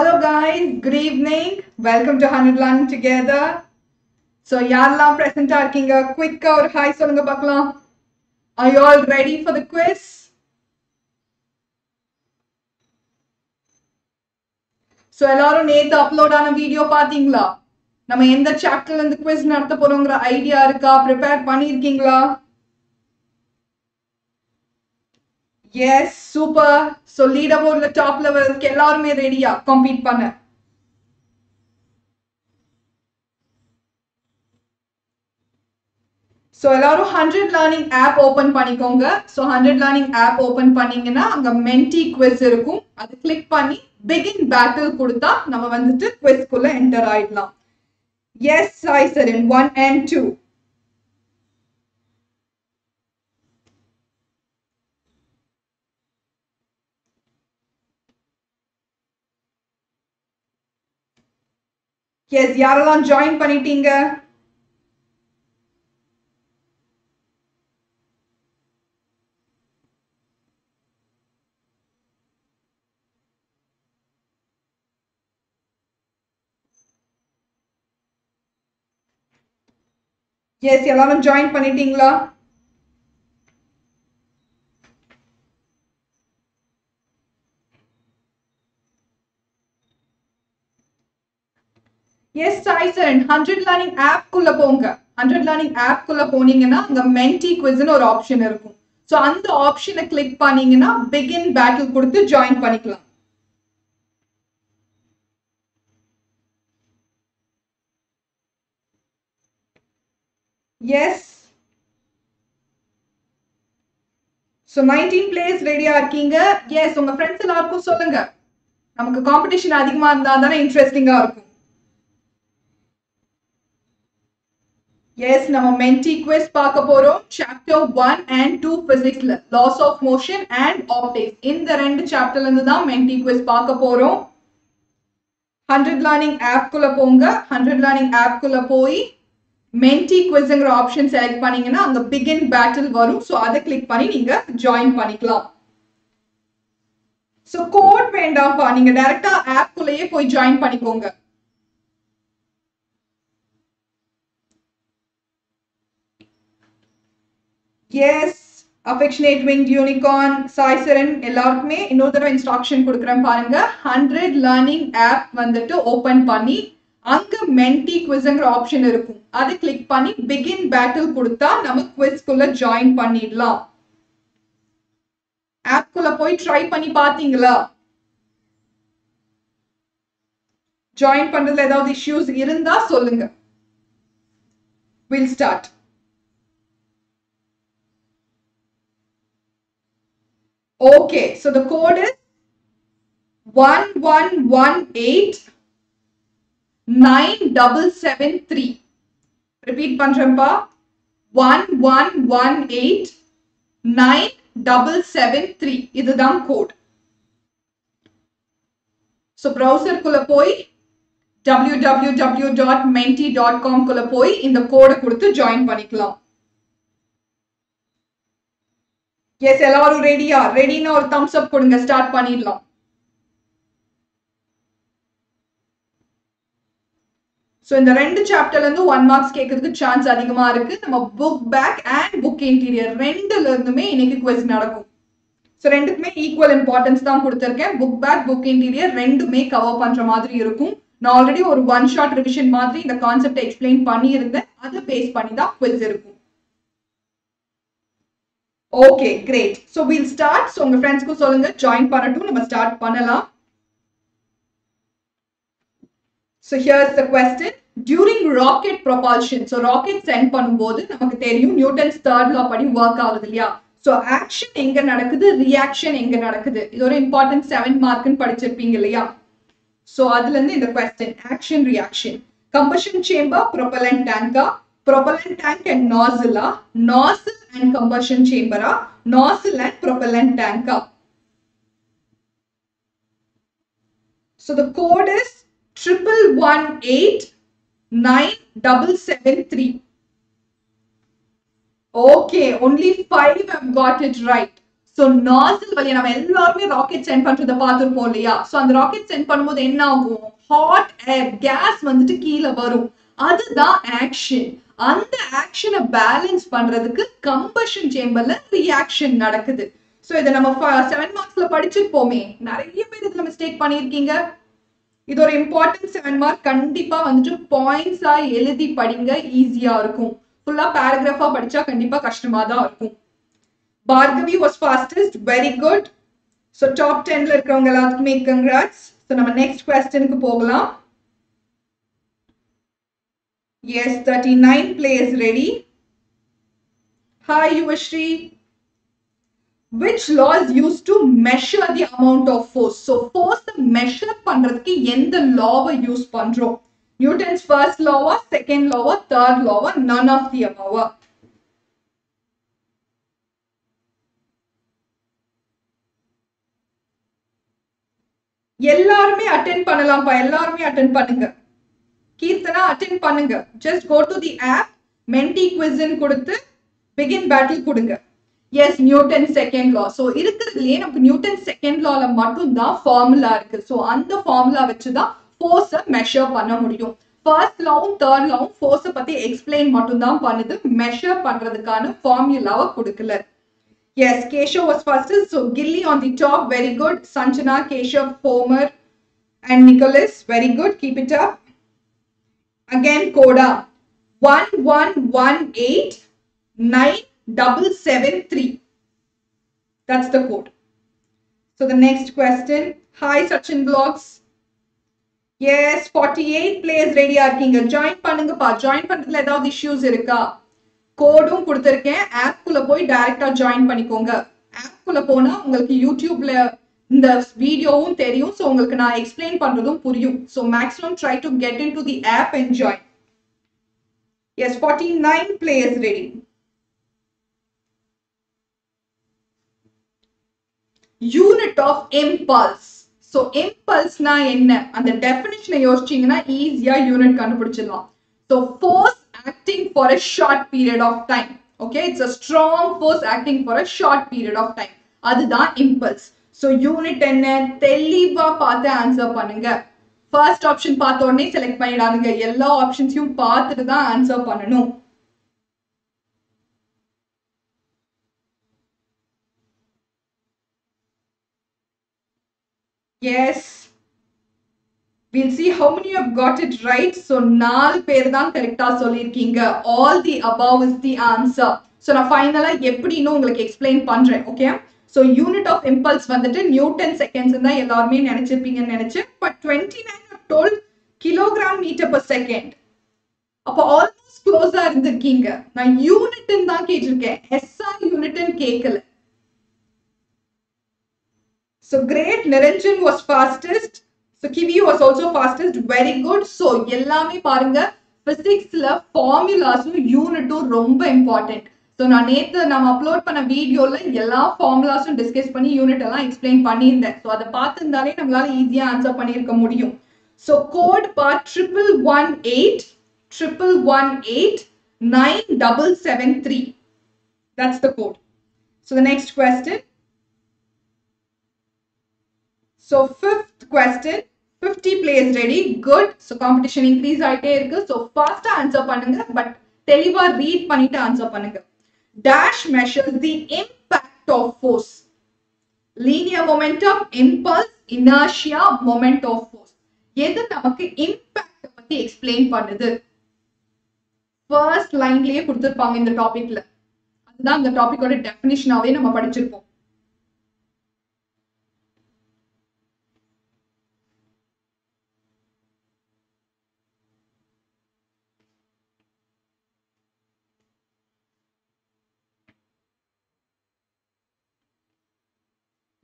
Hello guys, good evening. Welcome to 100 Learning Together. So யாரெல்லாம் present இருக்கீங்க? குயிக்காக ஒரு ஹாய் சொல்லுங்க பார்க்கலாம். I all ready for the quiz so எல்லாரும் நேத்து அப்லோட் ஆன வீடியோ பாத்தீங்களா நம்ம எந்த சாப்டர்ல இருந்து குவிஸ் நடத்த போறோங்கிற ஐடியா இருக்கா? ப்ரிப்பேர் பண்ணியிருக்கீங்களா? எஸ் சூப்பர் ஸோ லீடர் போர்ட்ல டாப் லெவலுக்கு எல்லாருமே ரெடியா காம்பீட் பண்ண. ஸோ எல்லாரும் ஹண்ட்ரட் லேர்னிங் ஆப் ஓப்பன் பண்ணிக்கோங்க. So hundred learning app open பண்ணீங்கன்னா அங்க மென்டி குவிஸ் இருக்கும். அது கிளிக் பண்ணி பிகின் பேட்டில் கொடுத்தா நம்ம வந்துட்டு குவிஸ்க்குள்ள என்டர் ஆயிடலாம். Yes Sai Saran one and two yes யாரெல்லாம் ஜாயின் பண்ணிட்டீங்க? எஸ் எல்லாரும் ஜாயின் பண்ணிட்டீங்களா? Yes Saisharan hundred learning app குள்ள போங்க. ஹண்ட்ரட் லேர்னிங் ஆப் குள்ள போனீங்கன்னா அங்க மென்டி குவிஸ்னு ஒரு ஆப்ஷன் இருக்கும். ஸோ அந்த ஆப்ஷனை கிளிக் பண்ணீங்கன்னா பிகின் பேட்டில் கொடுத்து ஜாயின் பண்ணிக்கலாம். எஸ் ஸோ நைன்டீன் பிளேஸ் ரெடியா இருக்கீங்க? எஸ் உங்க ஃப்ரெண்ட்ஸ் எல்லாருக்கும் சொல்லுங்க. நமக்கு காம்படிஷன் அதிகமா இருந்தா தானே இன்ட்ரெஸ்டிங்கா இருக்கும். எஸ் நம்ம மென்டி குவிஸ் பார்க்க போறோம். Chapter one and two பிசிக்ஸ்ல laws of motion and optics இந்த ரெண்டு சாப்டர்ல இருந்து தான் மென்டி குவிஸ் பார்க்க போறோம். ஹண்ட்ரட் லேர்னிங் ஆப் குள்ள போங்க. ஹண்ட்ரட் லேர்னிங் ஆப் குள்ள போய் மென்டி குவிஸ்ங்கிற ஆப்ஷன் செலக்ட் பண்ணீங்கன்னா அங்க பிகின் பேட்டில் வரும். ஸோ அதை கிளிக் பண்ணி நீங்க ஜாயின் பண்ணிக்கலாம். ஸோ கோட் வேண்டாம்ப்பா. நீங்க டைரக்டா ஆப் குள்ளேயே போய் ஜாயின் பண்ணிக்கோங்க. Yes affectionate winged unicorn Saisharan எல்லாருக்குமே இன்னொரு தடவை இன்ஸ்ட்ரக்ஷன் கொடுக்குறேன் பாருங்க. ஹண்ட்ரட் லேர்னிங் ஆப் வந்துட்டு ஓபன் பண்ணி அங்க மென்டி குவிஸ்ங்கிற ஆப்ஷன் இருக்கும். அதை கிளிக் பண்ணி பிகின் பேட்டில் கொடுத்தா நம்ம குவிஸ்குள்ள ஜாயின் பண்ணிடலாம். ஆப்குள்ள போய் ட்ரை பண்ணி பாத்தீங்களா ஜாயின் பண்றதுல ஏதாவது இஷ்யூஸ் இருந்தா சொல்லுங்க. Will start Okay, so the code is 1118 9773. Repeat பண்றேன்ப்பா 1118 9773 இதுதான் கோட் ஸோ ப்ரௌசர்க்குள்ள போய் www.menti.com குள்ள போய் இந்த கோடை கொடுத்து ஜாயின் பண்ணிக்கலாம். எஸ் எல்லாரும் ரெடியா ரெடினா ஒரு தம்ஸ் அப் கொடுங்க ஸ்டார்ட் பண்ணிடலாம். ஸோ இந்த ரெண்டு சாப்டர்ல இருந்து ஒன் மார்க்ஸ் கேட்கறதுக்கு சான்ஸ் அதிகமா இருக்கு. நம்ம book back and book interior ரெண்டுல இருந்துமே இன்னைக்கு குவெஸ் நடக்கும். ஸோ ரெண்டுக்குமே ஈக்குவல் இம்பார்ட்டன்ஸ் தான் கொடுத்துருக்கேன். புக் பேக் புக் இன்டீரியர் ரெண்டுமே கவர் பண்ற மாதிரி இருக்கும். நான் ஆல்ரெடி ஒரு ஒன் ஷார்ட் ரிவிஷன் மாதிரி இந்த கான்செப்ட் எக்ஸ்பிளைன் பண்ணியிருந்தேன். அதை பேஸ் பண்ணி தான் குவெஸ் இருக்கும். Okay great so will start so உங்க ஃப்ரெண்ட்ஸ்க்கும் சொல்லுங்க. ஜாயின் பண்ணட்டும். நம்ம ஸ்டார்ட் பண்ணலாம். So here's the question during rocket propulsion so rocket send பண்ணும்போது நமக்கு தெரியும் நியூட்டன்ஸ் தேர்ட் லா படி ஒர்க் ஆகுது இல்லையா? ஸோ ஆக்ஷன் எங்க நடக்குது? ரியாக்ஷன் எங்க நடக்குது? இது ஒரு இம்பார்ட்டன்ட் செவன் மார்க்னு படிச்சிருப்பீங்க இல்லையா? ஸோ அதுல இருந்து இந்த question action reaction combustion chamber propellant டேங்கா propellant tank and நாசிலா nozzle and combustion chamber are nozzle and propellant tank are. So the code is triple one eight nine double seven three. Okay, only five have got it right. So so நாசில் வழியா நம்ம எல்லாருமே rocket send பண்றதை பார்த்துருப்போம் இல்லையா so அந்த rocket send பண்ணும்போது என்ன ஆகும் ஹாட் ஏர் கேஸ் வந்துட்டு கீழே வரும் அதுதான் ஆக்ஷன் அந்த ஆக்ஷனை பேலன்ஸ் பண்றதுக்கு கம்பஷன் சேம்பர்ல ரியாக்ஷன் நடக்குது. ஸோ இதை நம்ம செவன் மார்க்ஸ்ல படிச்சிருப்போமே. நிறைய பேர் இதுல மிஸ்டேக் பண்ணியிருக்கீங்க. இது ஒரு இம்பார்ட்டன்ட் செவன் மார்க் கண்டிப்பா வந்துட்டு பாயிண்ட்ஸா எழுதி படிங்க. ஈஸியா இருக்கும். ஃபுல்லா பேராகிராஃபா படிச்சா கண்டிப்பா கஷ்டமா தான் இருக்கும். Bhargavi was fastest very good so top டென்ல இருக்கிறவங்க எல்லாத்துக்குமே கங்க்ராட்ஸ் ஸோ நம்ம நெக்ஸ்ட் கொஸ்டனுக்கு போகலாம். Yes thirty nine players ready hi Yuvashree which law is used to measure the amount of force? So force measure பண்றதுக்கு எந்த லாவை யூஸ் பண்றோம்? Newton's first லாவா செகண்ட் லாவா தேர்ட் லாவா நன் ஆஃப் தி அபவா எல்லாருமே அட்டென்ட் பண்ணலாம்ப்பா எல்லாருமே அட்டென்ட் பண்ணுங்க. கீர்த்தனா அட்டென்ட் பண்ணுங்க. Just go to the app Menti குவிஸ்ன்னு கொடுத்து பிகின் பேட்டில் கொடுங்க. Yes Newton second law so இருக்கிறதுலயே நமக்கு நியூட்டன் செகண்ட் லால மட்டும்தான் ஃபார்முலா இருக்கு. ஸோ அந்த ஃபார்முலா வச்சு தான் ஃபோர்ஸை மெஷர் பண்ண முடியும். ஃபர்ஸ்ட் லாவும் தேர்ட் லாவும் ஃபோர்ஸை பத்தி எக்ஸ்பிளைன் மட்டும்தான் பண்ணுது. மெஷர் பண்றதுக்கான ஃபார்முலாவை கொடுக்கல. Yes Keshav was first so Ghilli on the top very good Sanjana Keshav Homer and Nicholas very good keep it up again code one one one eight nine double seven three. That's the code. So the next question. Hi Sachin Vlogs. Yes, 48 players ready இருக்கீங்க join பண்ணுங்கப்பா join பண்றதுல ஏதாவது issues இருக்கா கோடும் கொடுத்துருக்கேன் ஆப்குள்ள போய் டைரக்டா join பண்ணிக்கோங்க ஆப்குள்ள போனா உங்களுக்கு யூடியூப்ல இந்த வீடியோவும் தெரியும். ஸோ உங்களுக்கு நான் எக்ஸ்பிளைன் பண்றதும் புரியும். So maximum try to get in to the app and join yes forty nine players ready unit of impulse so இம்பல்ஸ்னா என்ன? அந்த டெபினிஷனை யோசிச்சீங்கன்னா ஈஸியா யூனிட் கண்டுபிடிச்சிடலாம். So force acting for a short period of time okay it's a strong force acting for a short period of time அதுதான் impulse so unit என்ன? தெளிவா பார்த்து ஆன்சர் பண்ணுங்க. ஃபர்ஸ்ட் ஆப்ஷன் பார்த்த உடனே செலக்ட் பண்ணிடாதுங்க. எல்லா ஆப்ஷன்ஸையும் பார்த்துட்டு தான் ஆன்சர் பண்ணணும். Yes We'll see how many have got it right. So, நாலு பேர் தான் கரெக்டா சொல்லியிருக்கீங்க. All the above is the answer so நான் ஃபைனலா எப்படின்னு உங்களுக்கு எக்ஸ்பிளைன் பண்றேன். Okay so unit of impulse வந்துட்டு நியூட்டன் செகண்ட்ஸ் தான் எல்லாருமே நினைச்சிருப்பீங்கன்னு நினைச்சேன் but twenty nine twelve kilogram metre per second அப்போ ஆல்மோஸ்ட் க்ளோஸா இருந்திருக்கீங்க. நான் யூனிட்னு தான் கேட்டிருக்கேன். எஸ்ஆர் யூனிட்னு கேட்கல so great Niranjan was fastest so Kiwi was also fastest very good so எல்லாமே பாருங்க பிசிக்ஸ்ல ஃபார்முலாஸும் யூனிட்டும் ரொம்ப இம்பார்ட்டன்ட் ஸோ நான் நேற்று நம்ம அப்லோட் பண்ண வீடியோல எல்லா ஃபார்முலாஸும் டிஸ்கஸ் பண்ணி யூனிட் எல்லாம் எக்ஸ்பிளைன் பண்ணியிருந்தேன். ஸோ அதை பார்த்துருந்தாலே நம்மளால ஈஸியா ஆன்சர் பண்ணியிருக்க முடியும். So code part triple one eight triple one eight nine double seven three that's the code so the next question So fifth question, 50 players ready good so competition increase ஆயிட்டே இருக்கு. So ஃபாஸ்ட்டாக answer பண்ணுங்க. But தெளிவாக read பண்ணிட்டு answer பண்ணுங்க. Dash measures the impact of force. Linear momentum, impulse, inertia, moment of force. எது நமக்கு impact பத்தி explain பண்ணுது? First லைன்லயே கொடுத்திருப்பாங்க இந்த டாபிக்ல. அதுதான் இந்த டாபிக்கோட டெஃபினிஷனாவே நம்ம படிச்சிருப்போம்.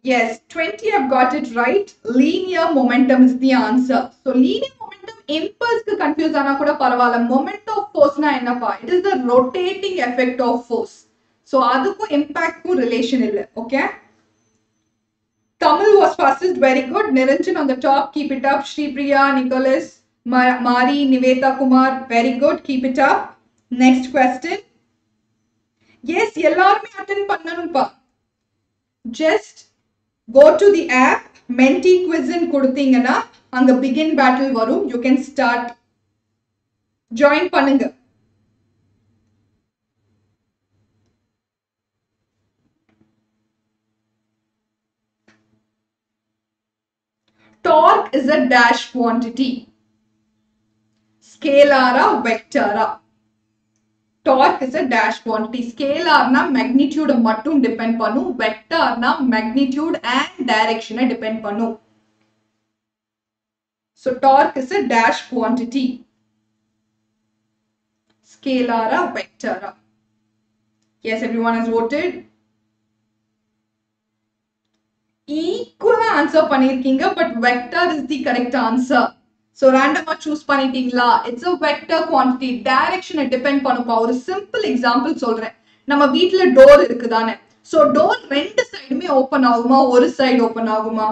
Yes, 20 have got it right. Linear momentum is the answer. So linear momentum impulse க்கு confuse ஆனா கூட பரவாயில்ல moment of force னா என்னப்பா it is the rotating effect of force so அதுக்கும் impactக்கும் relation இல்ல okay Tamil was fastest very good Niranjan on the top keep it up Shri Priya Nicholas Ma- Mari Niveta Kumar very good keep it up next question yes எல்லாருமே attend பண்ணணும்ப்பா just go to the app Menti குவிஸ்ன்னு கொடுத்தீங்கன்னா அங்க begin battle வரும் you can start join பண்ணுங்க torque is a dash quantity scalar வெக்டரா torque is a dash quantity ஸ்கேலார்னா மேக்னிடியூட மட்டும் depend பண்ணும். வெக்டார்னா magnitude and டைரக்ஷனை டிபெண்ட் பண்ணும். So torque is a dash quantity ஸ்கேலாரா வெக்டரா yes everyone is voted. ஈக்குவலா ஆன்சர் பண்ணிருக்கீங்க but vector is the correct answer so ரேண்டமா சூஸ் பண்ணிட்டீங்களா? இட்ஸ் அ வெக்டர் குவான்டிட்டி டைரக்ஷனை டிபெண்ட் பண்ணுப்பா ஒரு சிம்பிள் எக்ஸாம்பிள் சொல்றேன். நம்ம வீட்டுல டோர் இருக்குதானே? ஸோ டோர் ரெண்டு சைடுமே ஓப்பன் ஆகுமா? ஒரு சைடு ஓப்பன் ஆகுமா?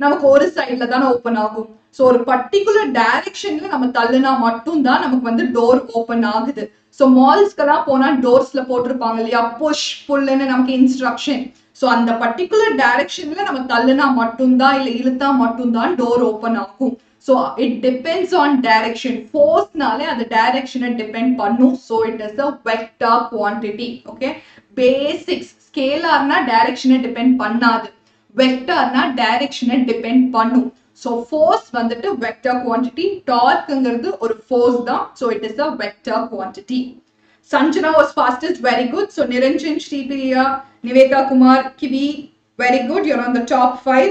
நமக்கு ஒரு சைட்ல தானே ஓப்பன் ஆகும். ஸோ ஒரு பர்டிகுலர் டைரக்ஷன்ல நம்ம தள்ளுனா மட்டும் தான் நமக்கு வந்து டோர் ஓப்பன் ஆகுது. ஸோ மால்ஸ்க்கெல்லாம் போனா டோர்ஸ்ல போட்டிருப்பாங்க இல்லையா? புஷ் புல்லுன்னு நமக்கு இன்ஸ்ட்ரக்ஷன் ஸோ அந்த பர்டிகுலர் டைரக்ஷன்ல நம்ம தள்ளுனா மட்டும்தான் இல்லை இழுத்தா மட்டும்தான் டோர் ஓப்பன் ஆகும். So it depends on direction ஃபோர்ஸ்னாலே அந்த டைரக்ஷனை டிபெண்ட் பண்ணும். So it is a vector quantity okay basics ஸ்கேலார்னா டைரக்ஷனை டிபெண்ட் பண்ணாது. வெக்டர்னா டைரக்ஷனை டிபெண்ட் பண்ணும். ஸோ ஃபோர்ஸ் வந்துட்டு வெக்டர் குவான்டிட்டி டார்க்குங்கிறது ஒரு ஃபோர்ஸ் தான். So it is a vector quantity Sanjana was fastest very good so Niranjan Sripriya Nivetha Kumar Kiwi very good you're on the top five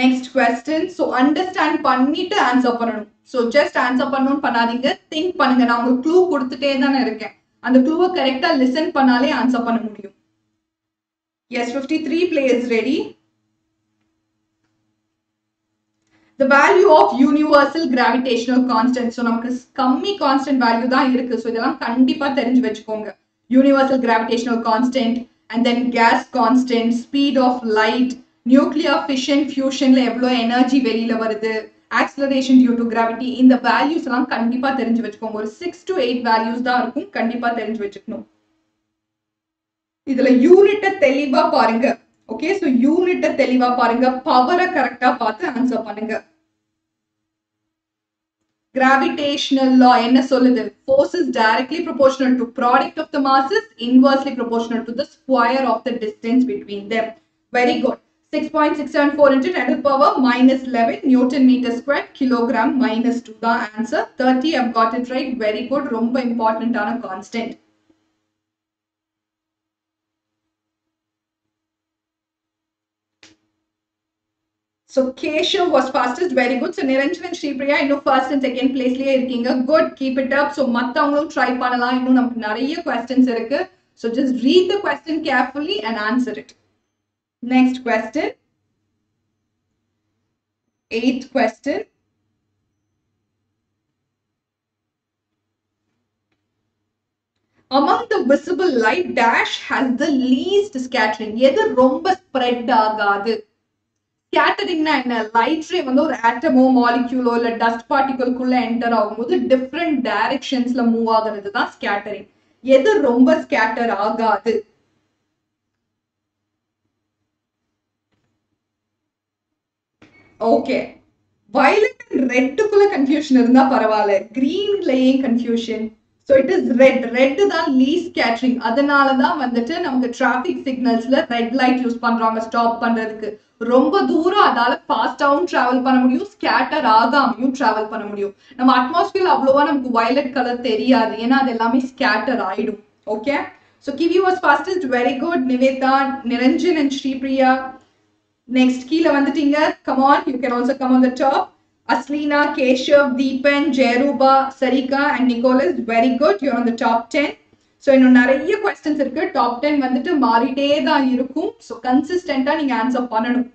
next question so understand பண்ணிட்டு answer பண்ணணும். So just answer பண்ணணும்னு பண்ணாதீங்க. Think பண்ணுங்க. நான் உங்களுக்கு clue கொடுத்துட்டே தானே இருக்கேன். அந்த க்ளூவை கரெக்டா லிசன் பண்ணாலே ஆன்சர் பண்ண முடியும். Yes fifty three players ready the value of universal gravitational constant so நமக்கு கம்மி கான்ஸ்டன்ட் வேல்யூ தான் இருக்கு. ஸோ இதெல்லாம் கண்டிப்பா தெரிஞ்சு வச்சுக்கோங்க. Universal gravitational constant and then gas constant speed of light nuclear fission ஃபியூஷன்ல எவ்வளோ எனர்ஜி வெளியில வருது? ஆக்சலரேஷன் டியூ டு கிராவிட்டி இந்த வேல்யூஸ் எல்லாம் கண்டிப்பா தெரிஞ்சு வச்சுக்கோங்க. ஒரு சிக்ஸ் டு எயிட் வேல்யூஸ் தான் இருக்கும். கண்டிப்பா தெரிஞ்சு வச்சுக்கணும். இதுல யூனிட்ட தெளிவா பாருங்க. ஓகே ஸோ யூனிட்ட தெளிவா பாருங்க. பவரை கரெக்டா பார்த்து ஆன்சர் பண்ணுங்க. Gravitational law என்ன சொல்லுது? Forces is directly proportional to product of the masses inversely proportional to the square of the distance between them. Very good. 6.674 into 10 to the power minus 11 newton meter square kilogram minus 2 the answer 30 i've got it right very good ரொம்ப important ஆன constant So Keshav was fastest, very good. So Niranjan and Shripriya இன்னும் first and second placeலயே இருக்கீங்க. Good, keep it up. So மத்தவங்களும் try பண்ணலாம். இன்னும் நமக்கு நிறைய questions இருக்கு. So just read the question carefully and answer it. Next question. Eighth question. Among the visible light, dash has the least scattering. எது ரொம்ப spread ஆகாது ஸ்கேட்டரிங்னா என்ன லைட்ரே வந்து ஒரு ஆட்டமோ மாலிக்யூலோ இல்ல டஸ்ட் பார்ட்டிகல்குள்ள என்டர் ஆகும்போது டிஃப்ரெண்ட் டைரக்ஷன்ஸ்ல மூவ் ஆகுறது தான் ஸ்கேட்டரிங் எது ரொம்ப ஸ்கேட்டர் ஆகாது ஓகே வயலட் அண்ட் ரெட்டுக்குள்ள கன்ஃபியூஷன் இருந்தா பரவாயில்ல. கிரீன்லயும் confusion so it is red red தான் லீஸ் கேட்ரிங் அதனால தான் வந்துட்டு நமக்கு டிராஃபிக் சிக்னல்ஸ்ல ரெட் லைட் யூஸ் பண்றாங்க ஸ்டாப் பண்றதுக்கு. ரொம்ப தூரம் அதால ஃபாஸ்டாவும் டிராவல் பண்ண முடியும் ஸ்கேட்டர் ஆகாமையும் டிராவல் பண்ண முடியும். நம்ம அட்மாஸ்பியர் அவ்வளோவா நமக்கு வயலட் கலர் தெரியாது. ஏன்னா அது எல்லாமே ஸ்கேட்டர் ஆயிடும். Okay so Kiwi was fastest very good Nivetha Niranjan and Sripriya. Next கீழே வந்துட்டீங்க. Come on you can also come on the top Aslina Keshav Deepan Jayarupa Sarika and Nicholas very good you're on the top ten so இன்னும் நிறைய questions இருக்கு. Top ten வந்துட்டு மாறிட்டே தான் இருக்கும். So கன்சிஸ்டண்டா நீங்க ஆன்சர் பண்ணணும்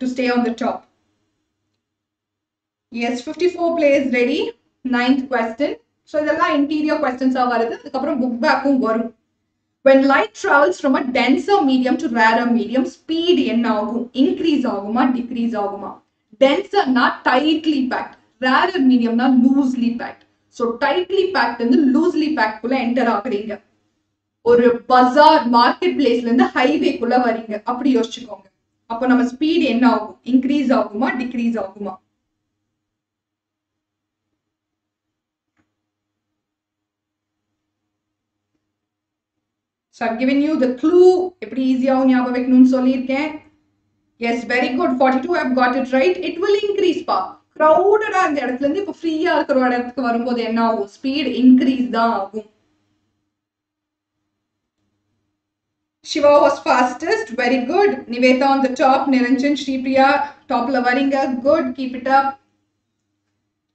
to stay on the top yes fifty four players ready ninth question so இதெல்லாம் இன்டீரியர் கொஸ்டின்ஸாக வருது. அதுக்கப்புறம் புக் பேக்கும் வரும். When light travels from a denser medium to rarer medium speed என்ன ஆகும் increase ஆகுமா decrease ஆகுமா denserனா tightly packed rarer mediumனா loosely packed so tightly packed வந்து loosely packed குள்ள enter ஆகுறீங்க ஒரு பஜார் மார்க்கெட் பிளேஸ்ல இருந்து ஹைவேக்குள்ள வரீங்க அப்படி யோசிச்சுக்கோங்க அப்போ நம்ம ஸ்பீட் என்ன ஆகும் இன்க்ரீஸ் ஆகுமா டிக்ரீஸ் ஆகுமா So I've given you the clue எப்படி ஈஸியாகவும் ஞாபகம் வைக்கணும்னு சொல்லியிருக்கேன் yes very good forty two have got it right it will increase பா க்ரௌடடா இந்த இடத்துல இருந்து இப்போ ஃப்ரீயா இருக்கிற இடத்துக்கு வரும்போது என்ன ஆகும் ஸ்பீட் இன்க்ரீஸ் தான் ஆகும் Shiva was fastest. Very good. Niveta on the top. Niranjan, Shripriya, top Lavaringa. Good. Keep it up.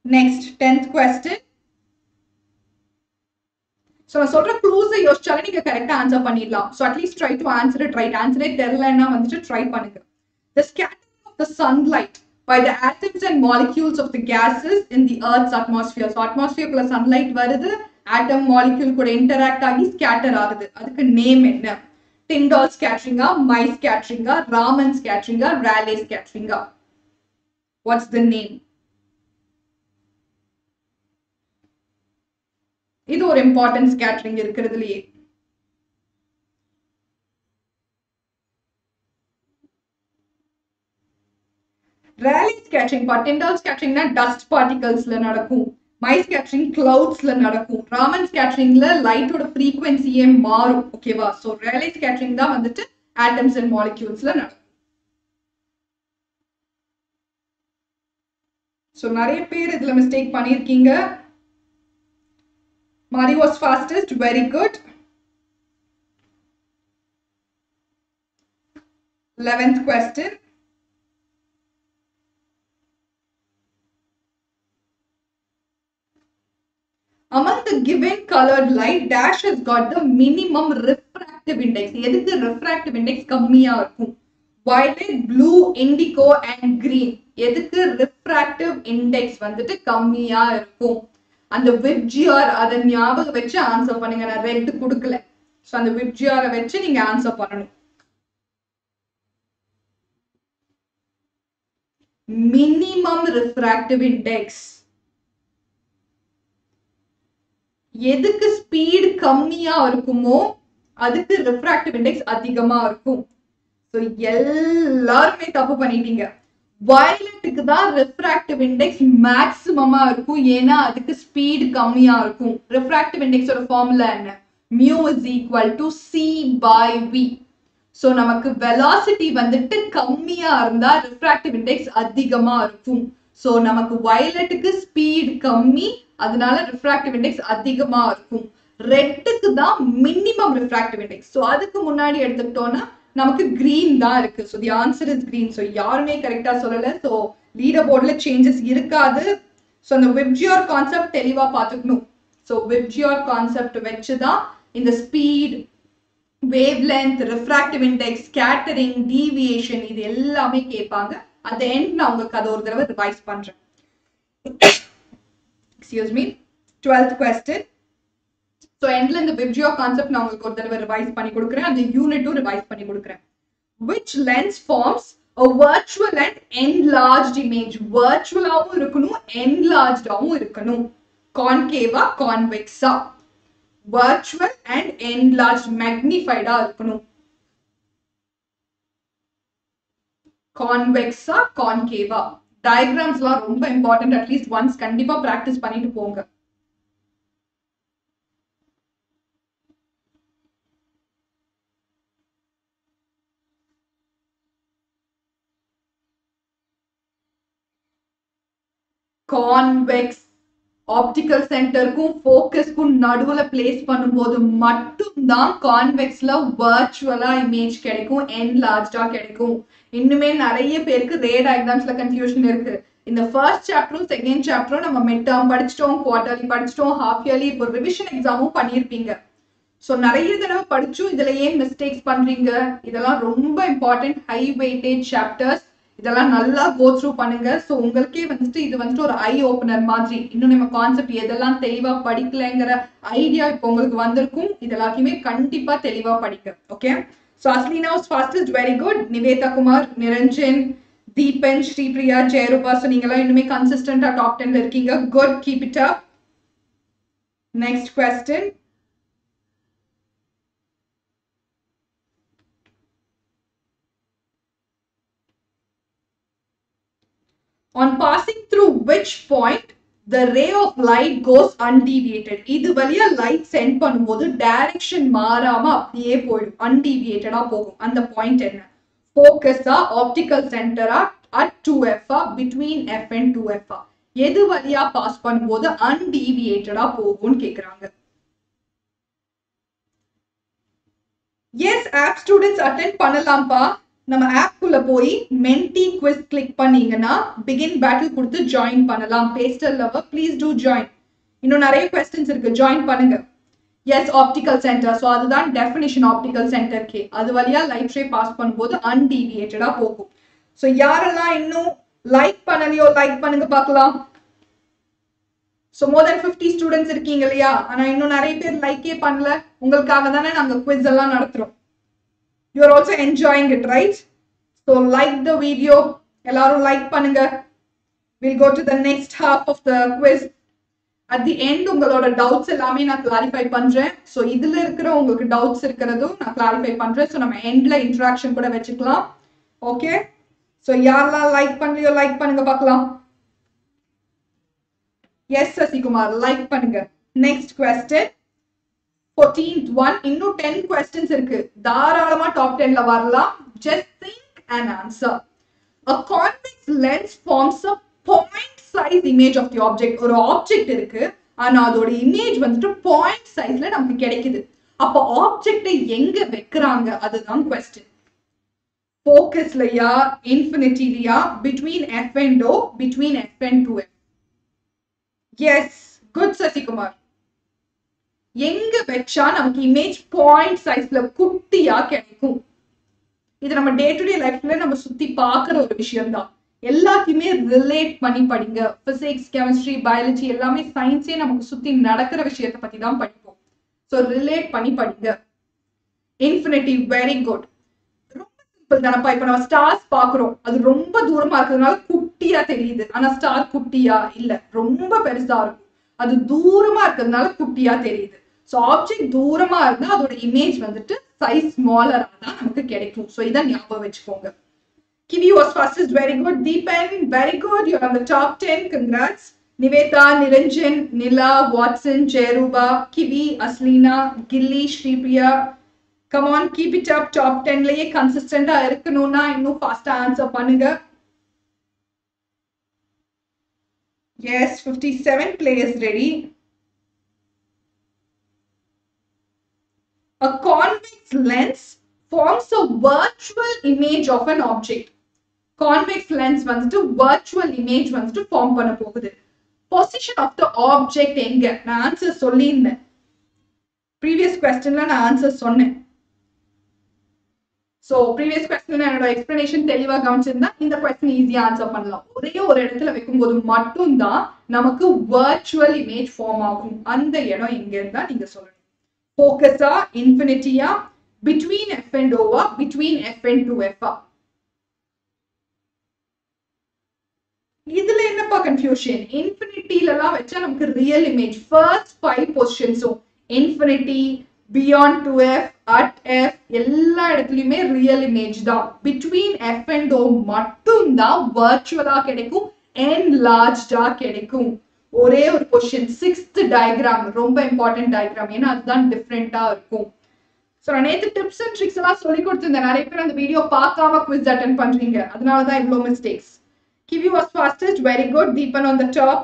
Next, 10th question. So நான் சொல்ற க்ளூஸை யோசிச்சாலே நீங்க கரெக்டா ஆன்சர் பண்ணிடலாம். So at least try to answer it right ஆன்சரே தெரியலன்னா வந்துட்டு ட்ரை பண்ணுங்க. The scattering of the sunlight by the atoms and molecules of the gases in the earth's atmosphere so அட்மாஸ்பியர்க்குள்ள sunlight வருது ஆட்டம் மாலிக்யூல் கூட interact ஆகி scatter ஆகுது. அதுக்கு name என்ன? Tyndall ஸ்கேட்டரிங்கா மை ஸ்கேட்டரிங்கா ராமன் ஸ்கேட்டரிங்கா ரேலே ஸ்கேட்டரிங்கா வாட்ஸ் த நேம் இது ஒரு இம்பார்ட்டன்ஸ் கேட்ரிங் இருக்கிறதுலயே. ரேலி ஸ்கேட்டரிங் டிண்டால் ஸ்கேட்டரிங்னா டஸ்ட் பார்ட்டிகல்ஸ்ல நடக்கும். மை ஸ்கேட்டரிங் கிளவுட்ஸ்ல நடக்கும். ராமன் ஸ்கேட்டரிங்ல லைட்டோட ஃப்ரீக்வன்சியே மாறும். ஓகேவா ஸோ ரேலி ஸ்கேட்டரிங் தான் வந்துட்டு ஆட்டம்ஸ் அண்ட் மாலிக்யூல்ஸ்ல நடக்கும். ஸோ நிறைய பேர் இதுல மிஸ்டேக் பண்ணியிருக்கீங்க. Mari was fastest, very good. 11th question. Among the given colored light, dash has got the minimum refractive index. எதுக்கு refractive index கம்மியா இருக்கும் violet, blue, indigo and green. எதுக்கு refractive index வந்துட்டு கம்மியா இருக்கும் அந்த விப்ஜிஆர் அதை ஞாபகம் வச்சு ஆன்சர் பண்ணுங்க. நான் ரெட் கொடுக்கல. ஸோ அந்த விப்ஜிஆரை வச்சு நீங்க ஆன்சர் பண்ணணும். மினிமம் ரிஃப்ராக்டிவ் இண்டெக்ஸ் எதுக்கு ஸ்பீடு கம்மியா இருக்குமோ அதுக்கு ரிஃப்ராக்டிவ் இண்டெக்ஸ் அதிகமா இருக்கும். ஸோ எல்லாருமே தப்பு பண்ணிட்டீங்க. வயலட்டுக்கு தான் ரிஃப்ராக்டிவ் இண்டெக்ஸ் மேக்ஸிமமா இருக்கும். ஏன்னா அதுக்கு ஸ்பீடு கம்மியா இருக்கும். ரிஃப்ராக்டிவ் இண்டெக்ஸோட ஃபார்முலா என்ன? Mu is equal to c by v so நமக்கு வெலாசிட்டி வந்துட்டு கம்மியா இருந்தா ரிஃப்ராக்டிவ் இண்டெக்ஸ் அதிகமா இருக்கும். ஸோ நமக்கு வயலட்டுக்கு ஸ்பீட் கம்மி அதனால ரிஃப்ராக்டிவ் இண்டெக்ஸ் அதிகமா இருக்கும். ரெட்டுக்கு தான் மினிமம் ரிஃப்ராக்டிவ் இண்டெக்ஸ் ஸோ அதுக்கு முன்னாடி எடுத்துக்கிட்டோம்னா நமக்கு கிரீன் தான் இருக்கு. So the answer is green so யாருமே கரெக்டா சொல்லல. ஸோ லீடர் போர்டில் சேஞ்சஸ் இருக்காது. ஸோ அந்த வெப்ஜியோர் கான்செப்ட் தெளிவா பார்த்துக்கணும். ஸோ வெப்ஜியோர் கான்செப்ட் வச்சு தான் இந்த speed wavelength refractive index scattering deviation இது எல்லாமே கேட்பாங்க. அந்த எண்ட் நான் உங்களுக்கு அதை ஒரு தடவை ரிவைஸ் பண்றேன். Excuse me twelfth question so எண்ட்ல இந்த விப்ஜியோ கான்செப்ட் நான் உங்களுக்கு ஒரு தடவை ரிவைஸ் பண்ணி கொடுக்குறேன். அந்த யூனிட்டும் ரிவைஸ் பண்ணி கொடுக்குறேன். Which lens forms a virtual and enlarged image? Virtual-ஆவும் இருக்கணும் enlarged-ஆவும் இருக்கணும். கான்கேவா கான்வெக்ஸா virtual and enlarged magnified-ஆ இருக்கணும். கான்வெக்ஸா கான்கேவா டயக்ராம்ஸ்லாம் ரொம்ப இம்பார்ட்டன்ட் அட்லீஸ்ட் ஒன்ஸ் கண்டிப்பா ப்ராக்டிஸ் பண்ணிட்டு போங்க. கான்வெக்ஸ் ஆப்டிக்கல் சென்டருக்கும் ஃபோக்கஸ்க்கும் நடுவில் பிளேஸ் பண்ணும்போது மட்டும்தான் கான்வெக்ஸில் வர்ச்சுவலாக இமேஜ் கிடைக்கும் என்லார்ஜா கிடைக்கும். இன்னுமே நிறைய பேருக்கு ரேட் எக்ஸாம்ஸில் கன்ஃபியூஷன் இருக்கு. இந்த ஃபர்ஸ்ட் சாப்டரும் செகண்ட் சாப்டரும் நம்ம மிட் டேர்ம் படிச்சிட்டோம் குவார்டர்லி படிச்சிட்டோம் ஹாஃப் இயர்லி இப்போ ரிவிஷன் எக்ஸாமும் பண்ணியிருப்பீங்க. ஸோ நிறைய தடவை படிச்சும் இதில் ஏன் மிஸ்டேக்ஸ் பண்ணுறீங்க இதெல்லாம் ரொம்ப இம்பார்ட்டன்ட் ஹை வெயிட்டேஜ் சாப்டர்ஸ் இதெல்லாம் நல்லா கோ த்ரூ பண்ணுங்க. ஸோ உங்களுக்கே வந்துட்டு இது வந்துட்டு ஒரு ஐ ஓப்பனர் மாதிரி. இன்னும் நம்ம கான்செப்ட் எதெல்லாம் தெளிவா படிக்கலைங்கிற ஐடியா இப்போ உங்களுக்கு வந்திருக்கும். இது எல்லாத்தையுமே கண்டிப்பா தெளிவா படிக்க okay so Aslina was is very good Nivetha Kumar Niranjan Deepan Sripriya Jayarupa. So நீங்களாம் இன்னுமே கன்சிஸ்டண்டா டாப் டென்ல இருக்கீங்க. Good keep it up next question on passing through which point the ray of light goes undeviated இது வழியா light send பண்ணும்போது direction மாறாம அப்படியே போயிடும். அன்டிவியேட்டடா போகும். அந்த பாயிண்ட் என்ன? ஃபோக்கஸா ஆப்டிக்கல் சென்டரா அட் டூ எஃப்ஆ பிட்வீன் எஃப் அண்ட் டூ எஃப்ஆ எது வழியா பாஸ் பண்ணும்போது அன்டிவியேட்டடா போகும்னு கேக்குறாங்க. எஸ் ஆப் ஸ்டூடெண்ட்ஸ் அட்டென்ட் பண்ணலாம்ப்பா. நம்ம ஆப் போய் மென்டி குவிஸ் கிளிக் பண்ணீங்கன்னா பிகின் பேட்டில் கொடுத்து ஜாயின் பண்ணலாம். Pastel lover please do join இன்னும் நிறைய கொஸ்டின்ஸ் இருக்கு. ஜாயின் பண்ணுங்க. எஸ் ஆப்டிக்கல் சென்டர் ஸோ அதுதான் டெஃபினிஷன் ஆப்டிக்கல் சென்டர் கே. அது வழியா லைட் ரே பாஸ் பண்ணும்போது அன்டிவியேட்டடா போகும். ஸோ யாரெல்லாம் இன்னும் லைக் பண்ணலையோ லைக் பண்ணுங்க பார்க்கலாம். So more than fifty students இருக்கீங்க இல்லையா? ஆனா இன்னும் நிறைய பேர் லைக்கே பண்ணல. உங்களுக்காக தானே நாங்கள் குவிஸ் எல்லாம் நடத்துகிறோம் you are also enjoying it right so like the video எல்லாரும் லைக் பண்ணுங்க will go to the next half of the quiz at the end உங்களோட டவுட்ஸ் எல்லாமே நான் கிளாரிஃபை பண்றேன் ஸோ இதுல இருக்கிற உங்களுக்கு டவுட்ஸ் இருக்கிறதும் நான் கிளாரிஃபை பண்றேன் ஸோ நம்ம எண்ட்ல இன்ட்ராக்ஷன் கூட வச்சுக்கலாம் ஓகே ஸோ யாரெல்லாம் லைக் பண்ணலையோ லைக் பண்ணுங்க பார்க்கலாம் எஸ் சசிகுமார் லைக் பண்ணுங்க நெக்ஸ்ட் கொஸ்டின் ஃபோர்டீன்த் ஒன் இன்னும் டென் கொஸ்டின்ஸ் இருக்கு. தாராளமா டாப் டென்ல வரலாம். Just think and answer a convex lens forms a point size image of the object ஒரு ஆப்ஜெக்ட் இருக்கு. ஆனா அதோட இமேஜ் வந்துட்டு பாயிண்ட் சைஸ்ல நமக்கு கிடைக்குது. அப்போ ஆப்ஜெக்டை எங்க வைக்கிறாங்க? அதுதான் கொஸ்டின் ஃபோக்கஸ்லயா இன்ஃபினிட்டிலியா between F and O between F and two F yes good Sasikumar. எங்க வச்சா நமக்கு இமேஜ் பாயிண்ட் சைஸ்ல குட்டியா கிடைக்கும். இது நம்ம டே டு டே லைஃப்ல நம்ம சுத்தி பாக்குற ஒரு விஷயம் தான் எல்லாத்தையுமே ரிலேட் பண்ணி படிங்க. பிசிக்ஸ் கெமிஸ்ட்ரி பயாலஜி எல்லாமே சயின்ஸே நமக்கு சுத்தி நடக்கிற விஷயத்த பத்தி தான் படிப்போம். ஸோ ரிலேட் பண்ணி படிங்க. இன்ஃபினிட்டி வெரி குட் ரொம்ப சிம்பிள் தானப்பா. இப்ப நம்ம ஸ்டார்ஸ் பாக்குறோம் அது ரொம்ப தூரமா இருக்கிறதுனால குட்டியா தெரியுது. ஆனா ஸ்டார் குட்டியா இல்ல. ரொம்ப பெருசா இருக்கும். அது தூரமா இருக்கிறதுனால குட்டியா தெரியுது. ஸோ ஆப்ஜெக்ட் தூரமா இருந்தா அதோட இமேஜ் வந்துட்டு சைஸ் ஸ்மாலரா தான் நமக்கு கிடைக்கும் ஸோ இதை ஞாபகம் வச்சுக்கோங்க Kiwi was first is very good Deepan very good you on top ten congrats Nivetha Niranjan Nila Watson Jayarupa Kiwi Asleena Gilli Sripriya come on keep it up top டென்லயே கன்சிஸ்டண்டா இருக்கணும்னா இன்னும் ஃபாஸ்டா ஆன்சர் பண்ணுங்க yes fifty seven players ready A convex lens forms a virtual image of an object. convex lens வந்துட்டு virtual image வந்துட்டு form பண்ண போகுது. Position of the object எங்க? நான் ஆன்சர் சொல்லியிருந்தேன். ப்ரீவியஸ் கொஸ்டின்ல நான் ஆன்சர் சொன்னேன். ஸோ ப்ரீவியஸ் கொஸ்டின் என்னோட எக்ஸ்பிளனேஷன் தெளிவா கவனிச்சிருந்தா இந்த கொஸ்டின் ஈஸியாக ஆன்சர் பண்ணலாம். ஒரே ஒரு இடத்துல வைக்கும்போது மட்டும்தான் நமக்கு வர்ச்சுவல் இமேஜ் ஃபார்ம் ஆகும். அந்த இடம் எங்க இருந்தா நீங்க சொல்லணும். ஃபோக்கஸா இன்ஃபினிட்டியா பிட்வீன் எஃப் அண்ட் ஓவா பிட்வீன் எஃப் அண்ட் டூ எஃப்ஆ இதுல என்னப்பா கன்ஃபியூஷன் இன்ஃபினிட்டிலலாம் வச்சா நமக்கு real image first five பொசிஷன்ஸும் infinity beyond two F at F எல்லா இடத்துலயுமே ரியல் இமேஜ் தான். பிட்வீன் எஃப் அண்ட் ஓ மட்டும் தான் வர்ச்சுவலா கிடைக்கும் என் லார்ஜ்டா கிடைக்கும். ஒரே ஒரு கொஸ்டின் சிக்ஸ்த் டயக்ராம் ரொம்ப இம்பார்ட்டன்ட் டயக்ராம் ஏன்னா அதுதான் டிஃப்ரெண்டா இருக்கும். ஸோ நான் நேற்று டிப்ஸ் அண்ட் ட்ரிக்ஸ் எல்லாம் சொல்லி கொடுத்துருந்தேன். நிறைய பேர் அந்த வீடியோ பார்க்காம குவிஸ் அட்டன் பண்றீங்க. அதனால தான் இவ்வளோ mistakes Kiwi was fastest very good Deepan on the top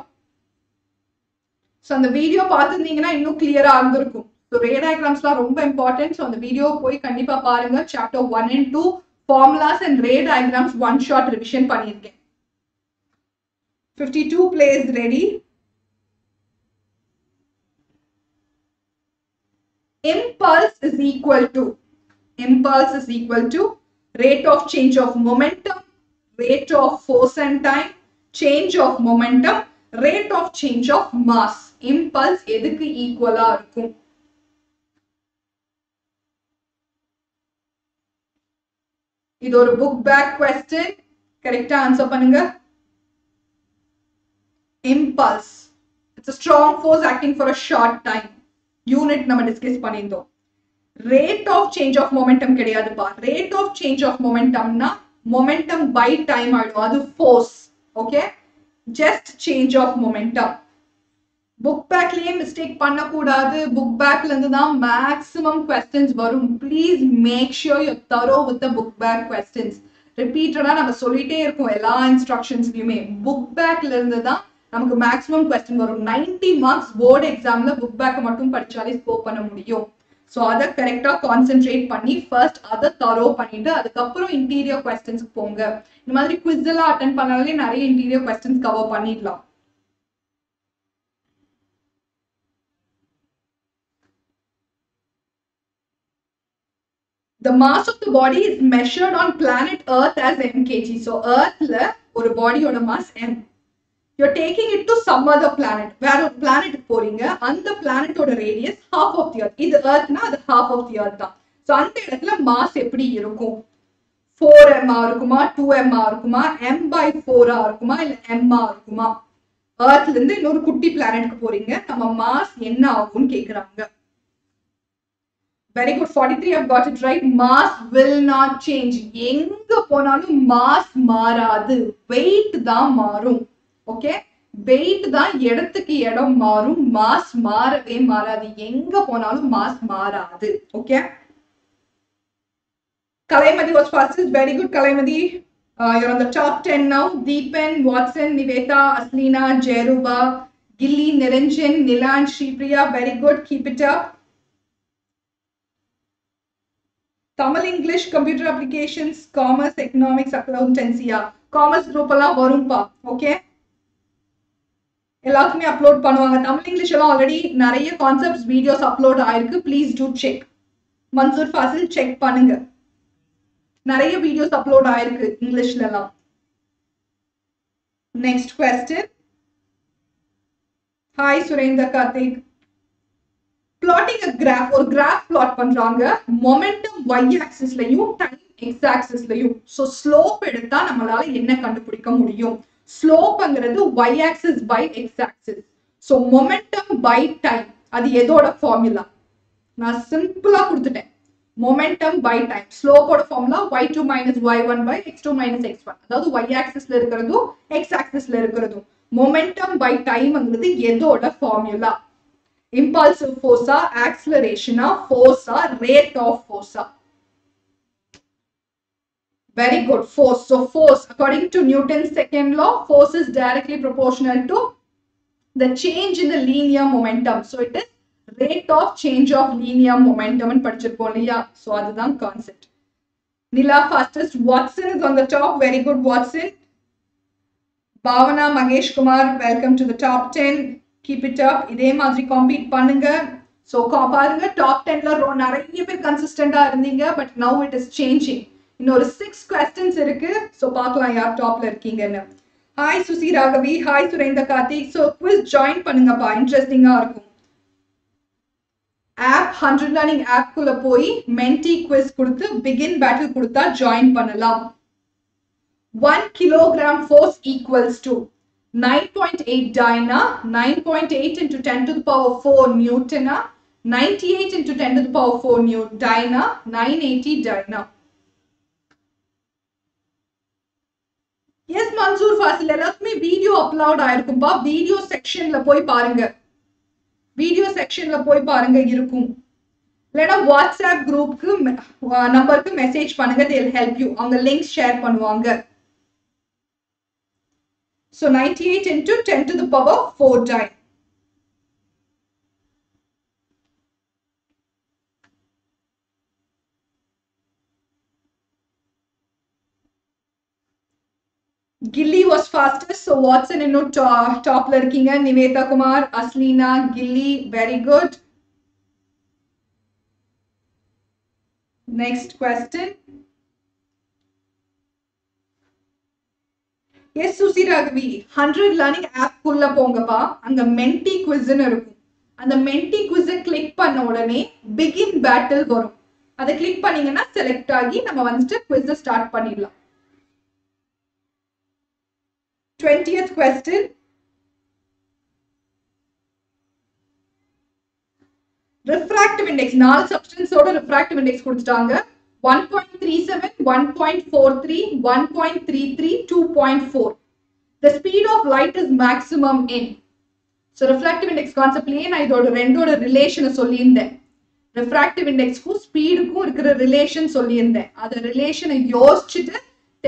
so அந்த வீடியோ பார்த்துருந்தீங்கன்னா இன்னும் கிளியரா இருந்திருக்கும். ஸோ ரே டயக்ராம்ஸ்லாம் ரொம்ப இம்பார்ட்டன்ட் ஸோ அந்த வீடியோ போய் கண்டிப்பா பாருங்க. Chapter one and two formulas and ray diagrams one shot revision பண்ணியிருக்கேன். Fifty two players ready impulse is equal to impulse is equal to rate of change of momentum rate of force and time change of momentum rate of change of mass impulse எதுக்கு ஈக்குவலா இருக்கும் இது ஒரு book back question கரெக்டா answer பண்ணுங்க impulse it's a strong force acting for a short time Unit நம்ம discuss பண்ணியிருந்தோம். Rate of change of momentum கிடையாதுப்பா. ரேட் ஆஃப் சேஞ்ச் ஆஃப் மொமெண்டம்னா மொமெண்டம் பை டைம் ஆயிடும். அது force okay just change of momentum book பேக்லயே mistake பண்ணக்கூடாது. Book பேக்ல இருந்து தான் மேக்ஸிமம் கொஸ்டின்ஸ் வரும். Please make sure you thorough with the book back questions ரிப்பீட்டடா நம்ம சொல்லிட்டே இருக்கோம். எல்லா இன்ஸ்ட்ரக்ஷன்ஸ்லயுமே புக் பேக்ல இருந்து தான் நமக்கு மேக்ஸிமம் கொஸ்டின் வரும். நைன்டி மார்க்ஸ் போர்டு எக்ஸாம்ல புக் பேக்கை மட்டும் படிச்சாலே ஸ்கோர் பண்ண முடியும். ஸோ அதை கரெக்டா கான்சென்ட்ரேட் பண்ணி ஃபர்ஸ்ட் அதை தரோ பண்ணிட்டு அதுக்கப்புறம் இன்டீரியர் கொஸ்டின்ஸ்க்கு போங்க. இந்த மாதிரி குவிஸ் எல்லாம் அட்டன் பண்ணாலே நிறைய இன்டீரியர் கொஸ்டின்ஸ் கவர் பண்ணிடலாம். The mass of the body is measured on planet earth as mkg. So earthல ஒரு பாடியோட mass m. You're taking it to some other planet வேற ஒரு பிளானட் போறீங்க அந்த பிளானட்டோட radius half of the earth இது அர்த்னா அது ஹாஃப் ஆஃப் தி அர்த் தான். ஸோ அந்த இடத்துல மாஸ் எப்படி இருக்கும்? ஃபோர் எம் இருக்குமா? டூ எம் இருக்குமா? எம் பை ஃபோரா இருக்குமா? இல்லை எம் இருக்குமா? அர்த்ல இருந்து இன்னொரு குட்டி பிளானட்க்கு போறீங்க. நம்ம மாஸ் என்ன ஆகும்னு கேக்குறாங்க. Very good forty three how got it right mass will not change எங்க போனாலும் மாஸ் மாறாது. வெயிட் தான் மாறும். ஓகே வெயிட் தான் இடத்துக்கு இடம் மாறும் மாஸ் மாறவே மாறாது எங்க போனாலும் மாஸ் மாறாது okay Kalaimathi was fastest very good Kalaimathi uh, you're on the top 10 now deepan watson niveta aslina jeruba gilly niranjan nilan shripriya very good keep it up Tamil English computer applications commerce economics அக்கௌண்டன்சியா commerce group எல்லாம் வரும்பா okay எல்லாத்துக்குமே upload பண்ணுவாங்க. Tamil English எல்லாம் already நிறைய concepts videos upload ஆயிருக்கு. Please do check Mansoor Fazil check பண்ணுங்க. நிறைய videos upload ஆயிருக்கு இங்கிலீஷ்ல எல்லாம். Next question hi Surender Karthik plotting a graph ஒரு கிராஃப் பிளாட் பண்றாங்க. மொமெண்டம் ஒய் ஆக்சிஸ்லயும் டைம் எக்ஸ் ஆக்சிஸ்லயும் ஸோ ஸ்லோப் எடுத்தா நம்மளால என்ன கண்டுபிடிக்க முடியும்? ஸ்லோப்ங்கிறது Y axis by X axis so momentum by time அது எதோட ஃபார்முலா நான் சிம்பிளா கொடுத்துட்டேன். Momentum by time ஸ்லோப்போட formula Y two minus Y one by X two minus X one அதாவது ஒய் ஆக்சிஸ்ல இருக்கிறதும் எக்ஸ் ஆக்சிஸ்ல இருக்கிறதும். மொமெண்டம் பை டைம்ங்கிறது எதோட ஃபார்முலா இம்பால்சிவ் ஃபோர்ஸா ஆக்சிலரேஷனா ஃபோர்ஸா ரேட் ஆஃப் ஃபோர்ஸா very good force so force according to newton's second law force is directly proportional to the change in the linear momentum so it is rate of change of linear momentum and படிச்சிருப்போம் இல்லையா so அதுதான் concept Nila fastest Watson is on the top very good Watson Bhavana Magesh Kumar welcome to the top 10 keep it up இதே மாதிரி compete பண்ணுங்க so பாருங்க top டென்ல நிறைய பேர் கன்சிஸ்டண்டா இருந்தீங்க but now it is changing இன்னொரு சிக்ஸ் கொஸ்டின்ஸ் இருக்கு. So பார்க்கலாம் யார் டாப்ல இருக்கீங்கன்னு. Hi Susi Raghavi hi Surendh Karthik so quiz join பண்ணுங்கப்பா. இன்ட்ரெஸ்டிங்காக இருக்கும். ஆப் ஹண்ட்ரட் லேர்னிங் ஆப்குள்ள போய் மென்டி குவிஸ் கொடுத்து பிகின் பேட்டில் கொடுத்தா ஜாயின் பண்ணலாம். One kilogram force equals to 9.8 Dyna, 9.8 into 10 to the power 4 Newton, 98 into 10 to the power 4 New Dyna, 980 Dyna. Yes Mansoor Fazil எல்லாத்துக்குமே video upload ஆயிருக்கும்பா video செக்ஷன்ல போய் பாருங்க. Video செக்ஷன்ல போய் பாருங்க இருக்கும். இல்லைன்னா வாட்ஸ்அப் குரூப்க்கு நம்பருக்கு மெசேஜ் பண்ணுங்க தேல் ஹெல்ப் யூ அவங்க லிங்க் ஷேர் பண்ணுவாங்க. So 98 into 10 to the power 4 time. Gilly was fastest, so Watson இன்னும் டாப்ல இருக்கீங்க Nivetha Kumar Asleena Gilli very good next question yes Susi Raghavi hundred learning app குள்ள போங்கப்பா. அங்க மென்டி குவிஸ்ன்னு இருக்கும். அந்த மென்டி குவிஸை கிளிக் பண்ண உடனே பிகின் பேட்டில் வரும். அதை கிளிக் பண்ணீங்கன்னா செலக்ட் ஆகி நம்ம வந்துட்டு குவிஸை ஸ்டார்ட் பண்ணிடலாம். 20th question. Refractive index, null substance order refractive index 1.37, 1.43, 1.33, 2.43, The speed of light is maximum in. So refractive index concept in I thought rendo the relation is only in there. Refractive index who speed who relation solely in there. Are the relation yours chitter?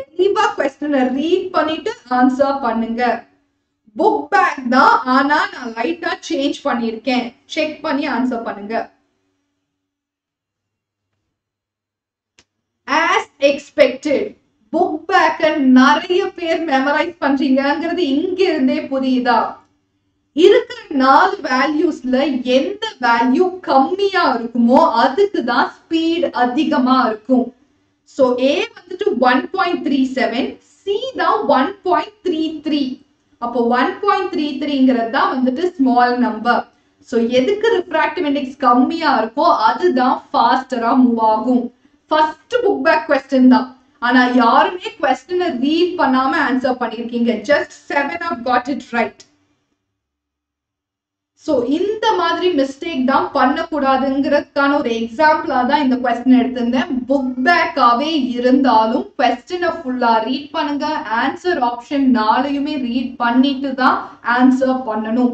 தெளிவா கொஸ்டினை read பண்ணிட்டு answer பண்ணுங்க. Book back தான் ஆனா நான் லைட்டா change பண்ணியிருக்கேன். Check பண்ணி ஆன்சர் பண்ணுங்க. ஆஸ் எக்ஸ்பெக்டட் புக் பேக்க நிறைய பேர் மெமரைஸ் பண்றீங்கிறது இங்க இருந்தே புரியுதா? இருக்கிற நாலு வேல்யூஸ்ல எந்த வேல்யூ கம்மியா இருக்குமோ அதுக்கு தான் ஸ்பீட் அதிகமா இருக்கும். ஸோ ஏ வந்துட்டு one point three seven C தான் ஒன் பாயிண்ட் த்ரீ த்ரீ அப்போ ஒன் பாயிண்ட் த்ரீ த்ரீங்கிறது தான் வந்துட்டு ஸ்மால் நம்பர் ஸோ எதுக்கு ரிஃப்ராக்டிவ் இண்டெக்ஸ் கம்மியா இருக்கோ அதுதான் ஃபாஸ்டரா மூவ் ஆகும். ஃபர்ஸ்ட் புக் பேக் கொஸ்டின் தான். ஆனா யாருமே கொஸ்டினை ரீட் பண்ணாம ஆன்சர் பண்ணியிருக்கீங்க just seven of got it right so இந்த மாதிரி மிஸ்டேக் தான் பண்ணக்கூடாதுங்கிறதுக்கான ஒரு எக்ஸாம்பிளாக தான் இந்த கொஸ்டின் எடுத்திருந்தேன். புக் பேக்காகவே இருந்தாலும் கொஸ்டினை ஃபுல்லாக ரீட் பண்ணுங்க. ஆன்சர் ஆப்ஷன் நாளையுமே ரீட் பண்ணிட்டு தான் ஆன்சர் பண்ணணும்.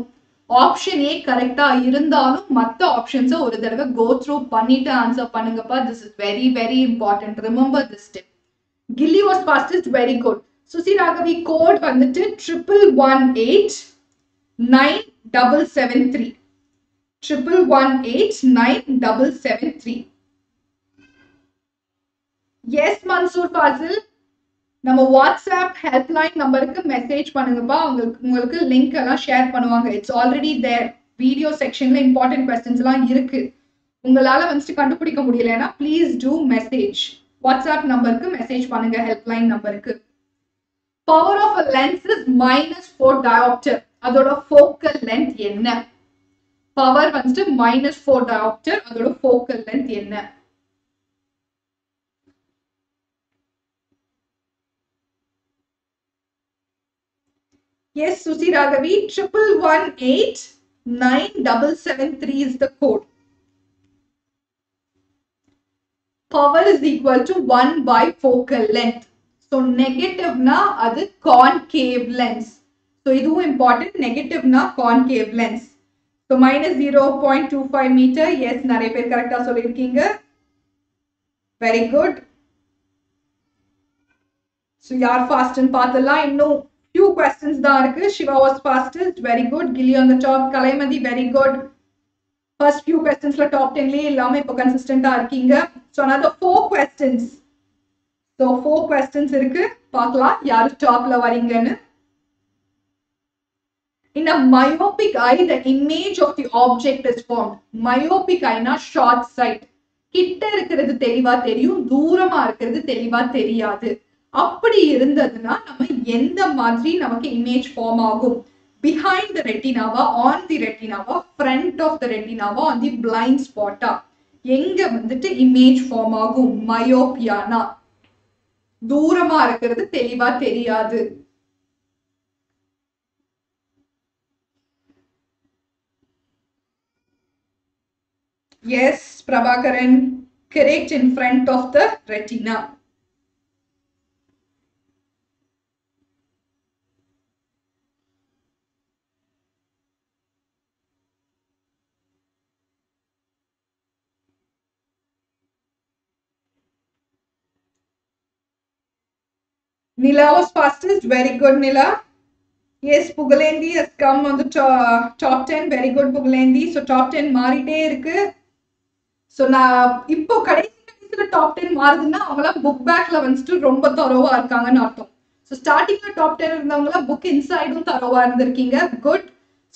ஆப்ஷன் ஏ கரெக்டாக இருந்தாலும் மற்ற ஆப்ஷன்ஸை ஒரு தடவை கோ த்ரூ பண்ணிட்டு ஆன்சர் பண்ணுங்கப்பா. This is very very important remember this step Gilli was fastest very good Susi Raghavi code வந்துட்டு triple one eight nine double seven three. Triple one eight nine double seven three. Yes Mansoor Fazil நம்ம WhatsApp helpline நம்பருக்கு message பண்ணுங்கப்பா. உங்களுக்கு உங்களுக்கு link எல்லாம் share பண்ணுவாங்க. It's already there video செக்ஷன்ல important questions எல்லாம் இருக்கு. உங்களால வந்துட்டு கண்டுபிடிக்க முடியலன்னா ப்ளீஸ் டூ மெசேஜ் வாட்ஸ்அப் நம்பருக்கு மெசேஜ் பண்ணுங்க ஹெல்ப்லைன் நம்பருக்கு. Power of a lens is minus four diopter அதோட ஃபோக்கல் லென்த் என்ன? பவர் வந்துட்டு மைனஸ் ஃபோர் டயோப்டர் அதோட ஃபோக்கல் லென்த் என்ன? Yes Susi Raghavi triple one eight nine double seven three is the code power is equal to one by focal length so இதுவும் important நெகட்டிவ்னா concave lens so minus zero point two five metre yes நிறைய பேர் கரெக்டாக சொல்லியிருக்கீங்க. Very good so யார் ஃபாஸ்ட்னு பார்த்துலாம் இன்னும் few questions தான் இருக்கு. Siva was fastest very good Gilli on the top Kalaimathi very good first few கொஸ்டின்ஸ்ல top டென்லேயே இல்லாமல் இப்போ கன்சிஸ்டண்டாக இருக்கீங்க. So another four questions so four questions இருக்கு. பார்க்கலாம். யார் டாப்ல வரீங்கன்னு. In a myopic eye, the image of the object is formed. Myopic eyeனா short sight. கிட்ட இருக்கிறது தெளிவா தெரியும் தூரமா இருக்கிறது தெளிவா தெரியாது. அப்படி இருந்ததுன்னா நம்ம எந்த மாதிரி நமக்கு இமேஜ் ஃபார்ம் ஆகும்? பிஹைண்ட் த ரெட்டினாவா ஆன் தி ரெட்டினாவா ஃப்ரண்ட் ஆஃப் த ரெட்டினாவா ஆன் தி பிளைண்ட் ஸ்பாட்டா எங்க வந்துட்டு இமேஜ் ஃபார்ம் ஆகும்? மயோபியானா தூரமா இருக்கிறது தெளிவா தெரியாது. Yes, Prabhakaran, correct in front of the retina. Nila was fastest. Very good, Nila. Yes, Pugalendi has come on the top, top 10. Very good, Pugalendi. So, top 10 மாறிட்டே இருக்கு ஸோ நான் இப்போ கடைசி கடைசியில் டாப் டென் மாறுதுன்னா அவங்களாம் புக் பேக்ல வந்துட்டு ரொம்ப தரோவா இருக்காங்கன்னு அர்த்தம். ஸோ ஸ்டார்டிங்ல டாப் டென் இருந்தவங்களாம் புக் இன்சைடும் தரோவா இருந்திருக்கீங்க. குட்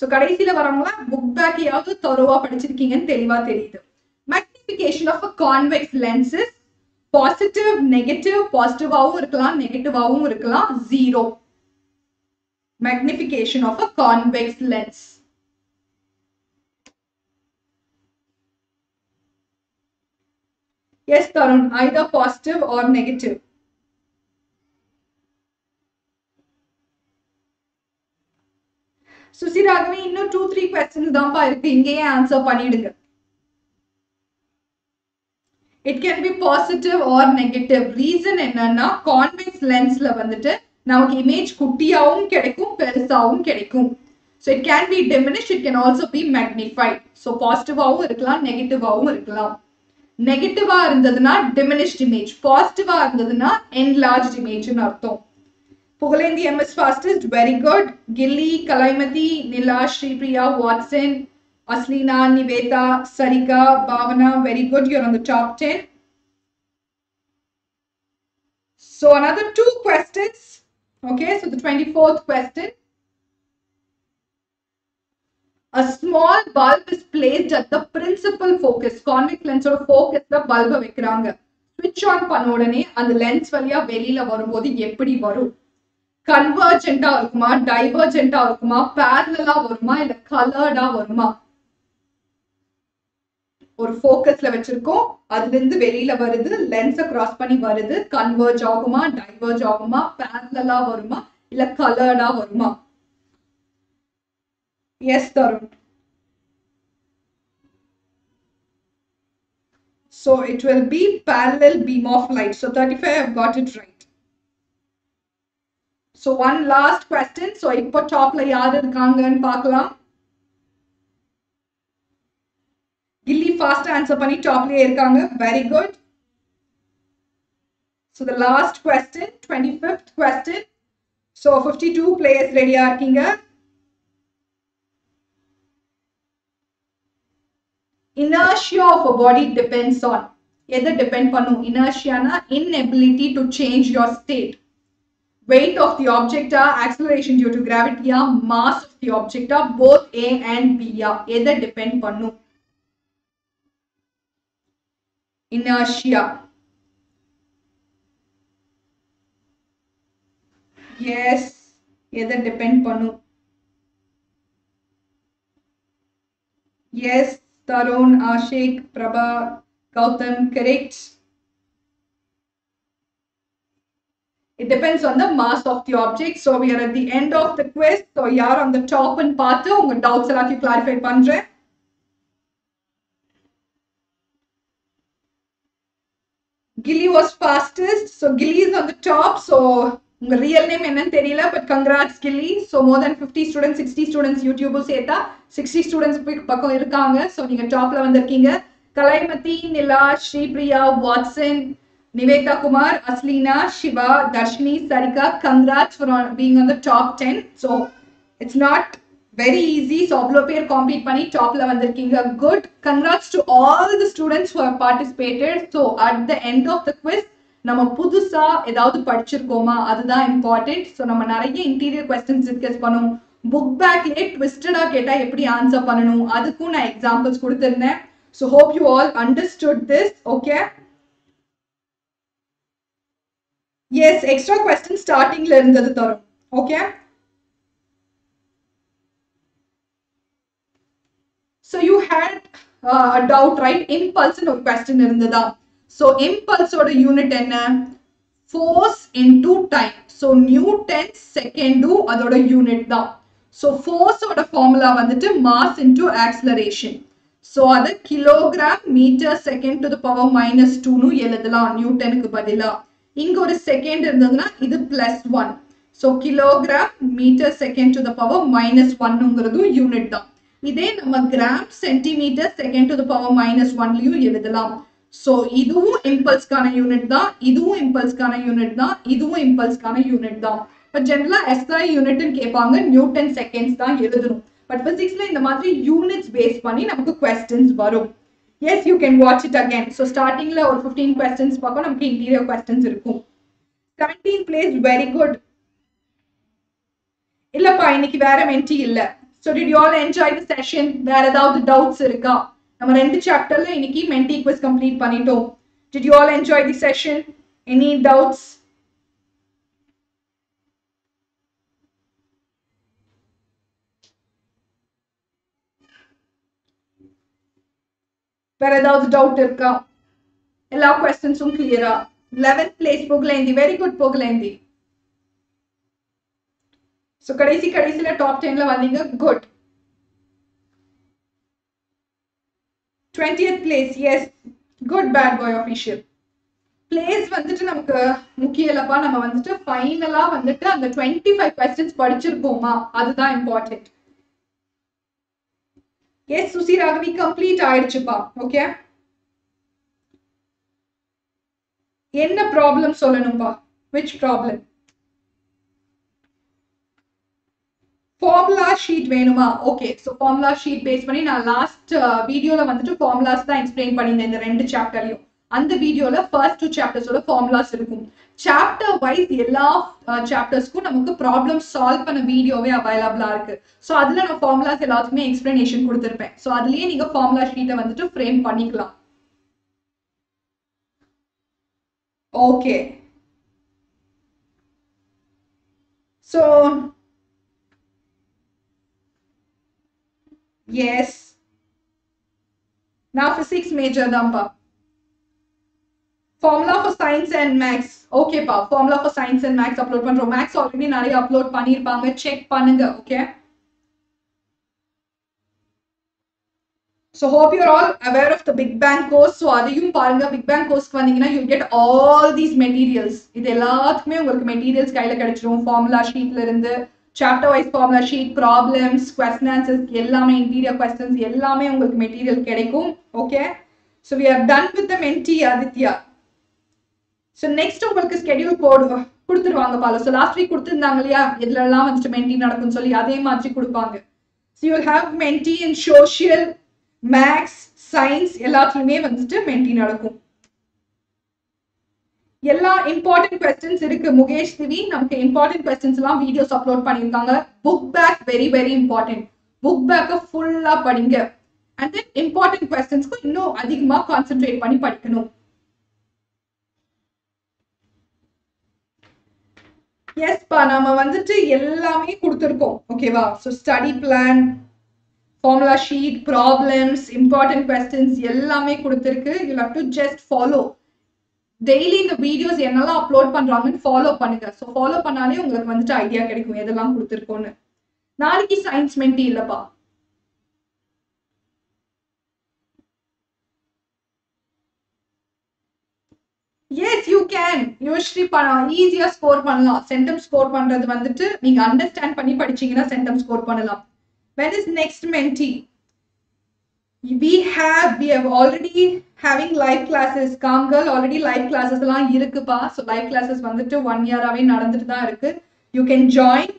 ஸோ கடைசியில வரவங்களாம் புக் பேக்கையாவது தரோவா படிச்சிருக்கீங்கன்னு தெளிவா தெரியுது. Magnification of a convex lenses positive negative பாசிட்டிவாகவும் இருக்கலாம் நெகட்டிவாகவும் இருக்கலாம். Zero magnification of a convex lens Yes, Tarun, either positive or negative. Susi Raghavi இன்னும் டூ த்ரீ கொஸ்டின்ஸ் தான்ப்பா இருக்கு இங்கேயே ஆன்சர் பண்ணிடுங்க it can be positive or negative reason என்னன்னா convex லென்ஸ்ல வந்துட்டு நமக்கு இமேஜ் குட்டியாவும் கிடைக்கும் பெருசாவும் கிடைக்கும். So it can be diminish it can also be magnified so பாசிட்டிவாகவும் இருக்கலாம் நெகட்டிவாகவும் இருக்கலாம். நெகட்டிவா இருந்ததுன்னா டிமினிஷ்ட் இமேஜ் பாசிட்டிவா இருந்ததுன்னா என்லார்ஜ் இமேஜ்னு அர்த்தம் Pugazhendhi was fastest very good Gilli Kalaimathi Nila Sripriya Watson Asleena Nivetha Sarika Bhavana very good you're on the top ten So another two questions. Okay, so the 24th question. A small bulb is placed at the principal focus. Convex lens ஓட focusல bulb வைக்கிறாங்க. ஸ்விட்ச் on பண்ண உடனே அந்த lens வழியா வெளியில வரும்போது எப்படி வரும்? கன்வர்ஜென்டா இருக்குமா? டைவர்ஜென்டா இருக்குமா? பேரலா வருமா? இல்ல கலர்டா வருமா? ஒரு ஃபோக்கஸ்ல வச்சிருக்கோம். அதுல இருந்து வெளியில வருது லென்ஸை கிராஸ் பண்ணி வருது. கன்வர்ஜ் ஆகுமா? டைவர்ஜ் ஆகுமா? பேரலா வருமா? இல்ல கலர்டா வருமா? Yes Tarun So it will be parallel beam of light. So 35, I've got it right. So one last question. So இப்போ டாப்ல யார் இருக்காங்கன்னு பார்க்கலாம் கில்லி ஃபாஸ்ட் ஆன்சர் பண்ணி டாப்லயே இருக்காங்க very good so the last question twenty fifth question so fifty two players ரெடியா இருக்கீங்க inertia of a body depends on எதை டிபெண்ட் பண்ணும் இனர்ஷியானா inability to change your state weight of the object are acceleration due to gravity are mass of the object are both a and b are எதை depend பண்ணும் inertia yes எதை depend பண்ணும் yes Tarun Ashiq Prabha Gautham correct it depends on the mass of the object so we are at the end of the quiz so யார் on the top and பார்த்து உங்க doubts எல்லாத்தையும் clarify பண்றேன் Gilly was fastest. So Gilly is on the top. So உங்க real name என்னன்னு தெரியல but congrats Gilli. So more than fifty students sixty students யூடியூபும் சேர்த்தா sixty students பக்கம் இருக்காங்க. ஸோ நீங்க டாப்ல வந்திருக்கீங்க. Kalaimathi Nila Sripriya Watson Nivetha Kumar Asleena Siva Dharshini Sarika congrats for being on the top ten so it's not very easy so அவ்வளோ பேர் compete பண்ணி டாப்ல வந்திருக்கீங்க. Good congrats to all the students who participated so at the end of the quiz நம்ம புதுசா ஏதாவது படிச்சிருக்கோமா? அதுதான் இம்பார்ட்டன்ட் ஸோ நம்ம நிறைய இன்டீரியர் கொஸ்டின்ஸ் டிஸ்கஸ் பண்ணுவோம் புக் பேக்லேயே ட்விஸ்டடா கேட்டா எப்படி ஆன்சர் பண்ணணும்? அதுக்கும் நான் எக்ஸாம்பிள்ஸ் கொடுத்துருந்தேன். So hope you all understood this okay yes extra question ஸ்டார்டிங்ல இருந்தது தரும் okay so you had doubt right doubt, ஒரு கொஸ்டின் இருந்ததா? So impulse ஓட unit என்ன force into time. So Newton second அதோட யூனிட் தான். ஸோ ஃபோர்ஸோட ஃபார்முலா வந்துட்டு mass இன்டூ acceleration. ஸோ அது kilogram meter second to the power minus 2 னு எழுதலாம் நியூட்டனுக்கு பதிலாக இங்கே ஒரு செகண்ட் இருந்ததுன்னா இது plus one so kilogram metre second to the power minus ஒன்னுங்கிறதும் unit தான் இதே நம்ம gram centimetre second to the power minus ஒன்லையும் எழுதலாம் ஸோ இதுவும் இம்பல்ஸ்க்கான யூனிட் தான் இதுவும் இம்பல்ஸ்க்கான யூனிட் தான் இதுவும் இம்பல்ஸ்க்கான யூனிட் தான். பட் ஜென்ரலா எஸ்ஐ யூனிட்னு கேட்பாங்க நியூட்டன் செகண்ட்ஸ் தான் எழுதணும். பட் பிசிக்ஸ்ல இந்த மாதிரி யூனிட்ஸ் பேஸ் பண்ணி நமக்கு கொஸ்டின்ஸ் வரும். Yes you can watch it again so ஸ்டார்டிங்ல ஒரு ஃபிஃப்டீன் கொஸ்டின்ஸ் பார்க்கும் நமக்கு இன்டீரியர் கொஸ்டின்ஸ் இருக்கும். செவன்டீன் பிளேஸ் வெரி குட் இல்லப்பா இன்னைக்கு வேற மென்டி இல்ல. So did you all enjoy the session வேற ஏதாவது டவுட்ஸ் இருக்கா? நம்ம ரெண்டு சாப்டர்ல இன்னைக்கு மென்டி குவிஸ் கம்ப்ளீட் பண்ணிட்டோம். Did you all enjoy the session any doubts வேற ஏதாவது டவுட் இருக்கா? எல்லா கொஸ்டின்ஸும் கிளியரா eleventh place போகலேந்தி very good போகலேந்தி so கடைசி கடைசியில் டாப் டென்ல வந்தீங்க good twentieth place yes good bad boy official place வந்துட்டு நமக்கு முக்கியம் இல்லப்பா நம்ம வந்துட்டு ஃபைனலா வந்துட்டு அந்த டுவெண்ட்டி ஃபைவ் கொஸ்டின்ஸ் படிச்சிருப்போமா? அதுதான் important yes Suchi Raghavi complete ஆயிடுச்சுப்பா. Okay என்ன ப்ராப்ளம் சொல்லணும்பா விச் ப்ராப்ளம் ஃபார்முலா ஷீட் வேணுமா? Okay so formula sheet base பண்ணி நான் uh, லாஸ்ட் வீடியோவில் வந்துட்டு ஃபார்முலாஸ் தான் எக்ஸ்பிளைன் பண்ணியிருந்தேன் இந்த ரெண்டு சாப்டர்லையும் அந்த வீடியோவில் ஃபர்ஸ்ட் டூ சாப்டர்ஸோட ஃபார்முலாஸ் இருக்கும். சாப்டர் வைஸ் எல்லா uh, சாப்டர்ஸ்க்கும் நமக்கு ப்ராப்ளம் சால்வ் பண்ண வீடியோவே அவைலபிளாக இருக்கு. ஸோ அதில் நான் ஃபார்முலாஸ் எல்லாத்துக்குமே எக்ஸ்பிளனேஷன் கொடுத்துருப்பேன். ஸோ அதுலேயே நீங்கள் ஃபார்முலா ஷீட்டை வந்துட்டு ஃப்ரேம் பண்ணிக்கலாம். ஓகே ஸோ எஸ் நான் பிசிக்ஸ் மேஜர் தான்ப்பா formula for science and maths ஓகேப்பா formula for science and maths upload பண்றோம். மேக்ஸ் ஆல்ரெடி நிறைய அப்லோட் பண்ணியிருப்பாங்க. செக் பண்ணுங்க okay so hope you're all aware of the big bang course so அதையும் பாருங்க. Big bang கோர்ஸ்க்கு வந்தீங்கன்னா you get all these materials இது எல்லாத்துக்குமே உங்களுக்கு மெட்டீரியல்ஸ் கையில கிடைச்சிரும். ஃபார்முலா ஷீட்ல இருந்து chapter wise formula sheet problems question answers எல்லாமே இன்டீரியர் கொஸ்டின்ஸ் எல்லாமே உங்களுக்கு மெட்டீரியல் கிடைக்கும். Okay so we are done with the Menti Aditya so next உங்களுக்கு ஸ்கெடியூல் போடு கொடுத்துருவாங்க பால ஸோ லாஸ்ட் வீக் கொடுத்துருந்தாங்க இல்லையா? இதுலலாம் வந்துட்டு மென்டி நடக்கும்னு சொல்லி அதே மாதிரி கொடுப்பாங்க. So you have Menti in social maths science எல்லாத்துலையுமே வந்துட்டு மென்டி நடக்கும். எல்லா இம்பார்ட்டன்ட் கொஸ்டின்ஸ் இருக்கு. முகேஷ் திவி நமக்கு இம்பார்ட்டன்ட் கொஸ்டின்ஸ் எல்லாம் வீடியோஸ் அப்லோட் பண்ணியிருக்காங்க. Book back very very important book பேக்கை ஃபுல்லா படிங்க. அண்ட் தென் இம்பார்ட்டன்ட் கொஸ்டின்ஸ்க்கு இன்னும் அதிகமா கான்சென்ட்ரேட் பண்ணி படிக்கணும். எஸ்பா நம்ம வந்துட்டு எல்லாமே கொடுத்துருக்கோம். ஓகேவா so study plan formula sheet problems important questions எல்லாமே கொடுத்துருக்கு. You have to just follow daily இந்த வீடியோஸ் என்னெல்லாம் அப்லோட் பண்றாங்கன்னு ஃபாலோ பண்ணுங்க. ஸோ ஃபாலோ பண்ணாலே உங்களுக்கு வந்துட்டு ஐடியா கிடைக்கும் எதெல்லாம் கொடுத்துருக்கோன்னு. நாளைக்கு சயின்ஸ் மென்டி இல்லப்பா. எஸ் யூ கேன் யூஸ்வலி பண்ணலாம் ஈஸியா ஸ்கோர் பண்ணலாம். சென்டம் ஸ்கோர் பண்றது வந்துட்டு நீங்க அண்டர்ஸ்டாண்ட் பண்ணி படிச்சீங்கன்னா சென்டம் ஸ்கோர் பண்ணலாம். When is next Menti we have we have already having live classes. காம்கள் already live classes எல்லாம் இருக்குப்பா. ஸோ live classes வந்துட்டு ஒன் இயராகவே நடந்துட்டு தான் இருக்கு. You can join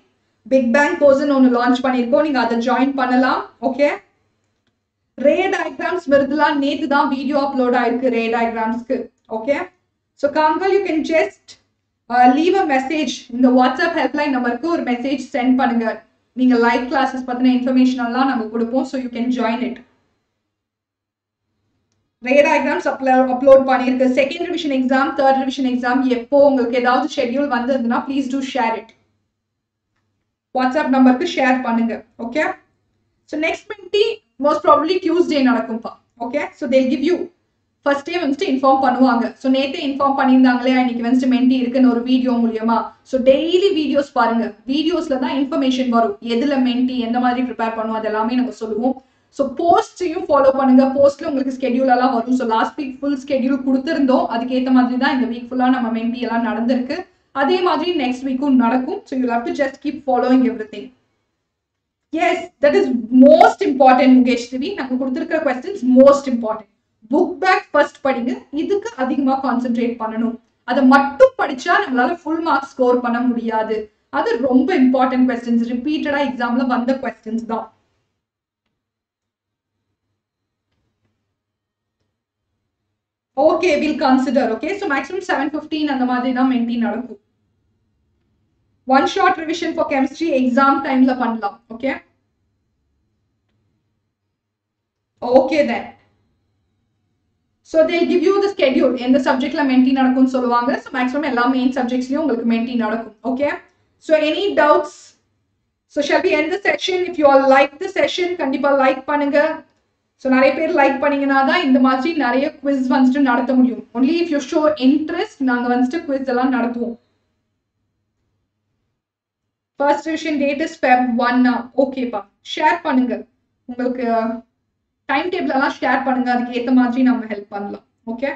big bang கோர்ஸ்னு ஒன்று லான்ச் பண்ணியிருக்கோம். நீங்க அதை ஜாயின் பண்ணலாம். ஓகே ரே டயக்ராம்ஸ் வருதுலாம் நேற்று தான் வீடியோ அப்லோட் ஆயிருக்கு ரே டயக்ராம்ஸ்க்கு okay so காம்கள் you can just leave a message இந்த வாட்ஸ்அப் ஹெல்ப்லைன் நம்பருக்கு ஒரு மெசேஜ் சென்ட் பண்ணுங்க. நீங்க லைவ் கிளாஸஸ் பற்றின இன்ஃபர்மேஷன் எல்லாம் நாங்க கொடுப்போம். So you can join it ray diagrams upload பண்ணியிருக்கு. Second revision exam third revision exam எப்போ உங்களுக்கு ஏதாவது ஷெட்யூல் வந்ததுன்னா please do share it WhatsApp நம்பருக்கு ஷேர் பண்ணுங்க okay so next Menti most probably Tuesday நடக்கும்ப்பா okay so they give you first day வந்துட்டு inform பண்ணுவாங்க. So நேற்றே இன்ஃபார்ம் பண்ணியிருந்தாங்களே இன்னைக்கு வந்துட்டு மென்டி இருக்குன்னு ஒரு வீடியோ மூலியமா. ஸோ டெய்லி வீடியோஸ் பாருங்க. வீடியோஸ்ல தான் இன்ஃபர்மேஷன் வரும். எதுல மென்டி எந்த மாதிரி ப்ரிப்பேர் பண்ணுவோம் அது எல்லாமே நம்ம சொல்லுவோம். ஸோ போஸ்ட்டையும் ஃபாலோ பண்ணுங்க. போஸ்ட்ல உங்களுக்கு ஸ்கெடியூல் எல்லாம் வரும். So last week full schedule கொடுத்துருந்தோம். அதுக்கேற்ற மாதிரி தான் இந்த வீக் ஃபுல்லாக நம்ம மென்டி எல்லாம் நடந்திருக்கு. அதே மாதிரி நெக்ஸ்ட் வீக்கும் நடக்கும். So you have to just keep following every thing yes that is most important Mukesh Thivi நாங்கள் கொடுத்துருக்கிற questions most important book back first படிங்க. இதுக்கு அதிகமாக கான்சென்ட்ரேட் பண்ணணும். அதை மட்டும் படிச்சா நம்மளால ஃபுல் மார்க்ஸ் ஸ்கோர் பண்ண முடியாது. அது ரொம்ப இம்பார்ட்டன்ட் கொஸ்டின்ஸ் ரிப்பீட்டடா எக்ஸாம்ல வந்த கொஸ்டின்ஸ் தான். Okay will consider okay so maximum seven fifteen அந்த மாதிரி தான் மெயின்டைன் நடக்கும். One short revision for chemistry exam டைம்ல பண்ணலாம் okay okay then so they'll give you the schedule எந்த சப்ஜெக்ட்ல மென்டி நடக்கும்னு சொல்லுவாங்க. ஸோ மேக்ஸிமம் எல்லா மெயின் சப்ஜெக்ட்ஸ்லையும் உங்களுக்கு மென்டி நடக்கும் okay so any doubts so shall be எந்த session if you are like the session கண்டிப்பா லைக் பண்ணுங்க. ஸோ நிறைய பேர் லைக் பண்ணீங்கன்னா தான் இந்த மாதிரி நிறைய குவிஸ் வந்துட்டு நடத்த முடியும். Only if you show interest நாங்கள் வந்துட்டு குவிஸ் எல்லாம் நடத்துவோம். First division date is Feb ஒன்னா ஓகேப்பா ஷேர் பண்ணுங்க. உங்களுக்கு uh, டைம் டேபிள் எல்லாம் ஷேர் பண்ணுங்க. அதுக்கு ஏற்ற மாதிரி நம்ம ஹெல்ப் பண்ணலாம். Okay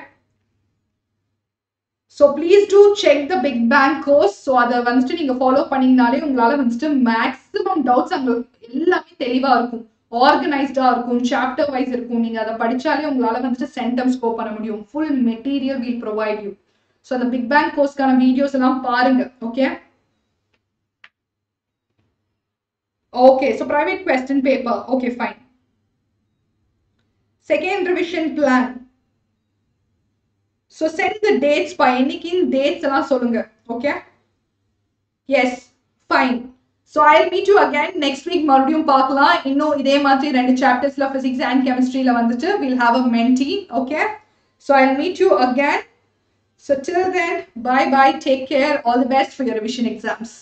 so please do check the big bang course so அதை வந்துட்டு நீங்கள் ஃபாலோ பண்ணிங்கனாலே உங்களால் வந்துட்டு மேக்ஸிமம் டவுட்ஸ் உங்களுக்கு எல்லாமே தெளிவாக இருக்கும். ஆர்கனைஸ்டாக இருக்கும் சாப்டர் வைஸ் இருக்கும். நீங்க அதை படிச்சாலே உங்களால வந்துட்டு சென்டம்ஸ் கோ பண்ண முடியும். Full material will provide you so அந்த பிக் பேங்க் கோர்ஸ்க்கான வீடியோஸ் எல்லாம் பாருங்க okay okay so private question paper okay fine second revision plan so send the dates பா என்னைக்கு டேட்ஸ் எல்லாம் சொல்லுங்க okay yes fine so I meet you again next week மறுபடியும் பார்க்கலாம் இன்னும் இதே மாதிரி ரெண்டு சாப்டர்ஸ்ல ஃபிசிக்ஸ் அண்ட் கெமிஸ்ட்ரியில வந்துட்டு will have a Menti okay so I meet you again so till then bye bye take care all the best for your revision exams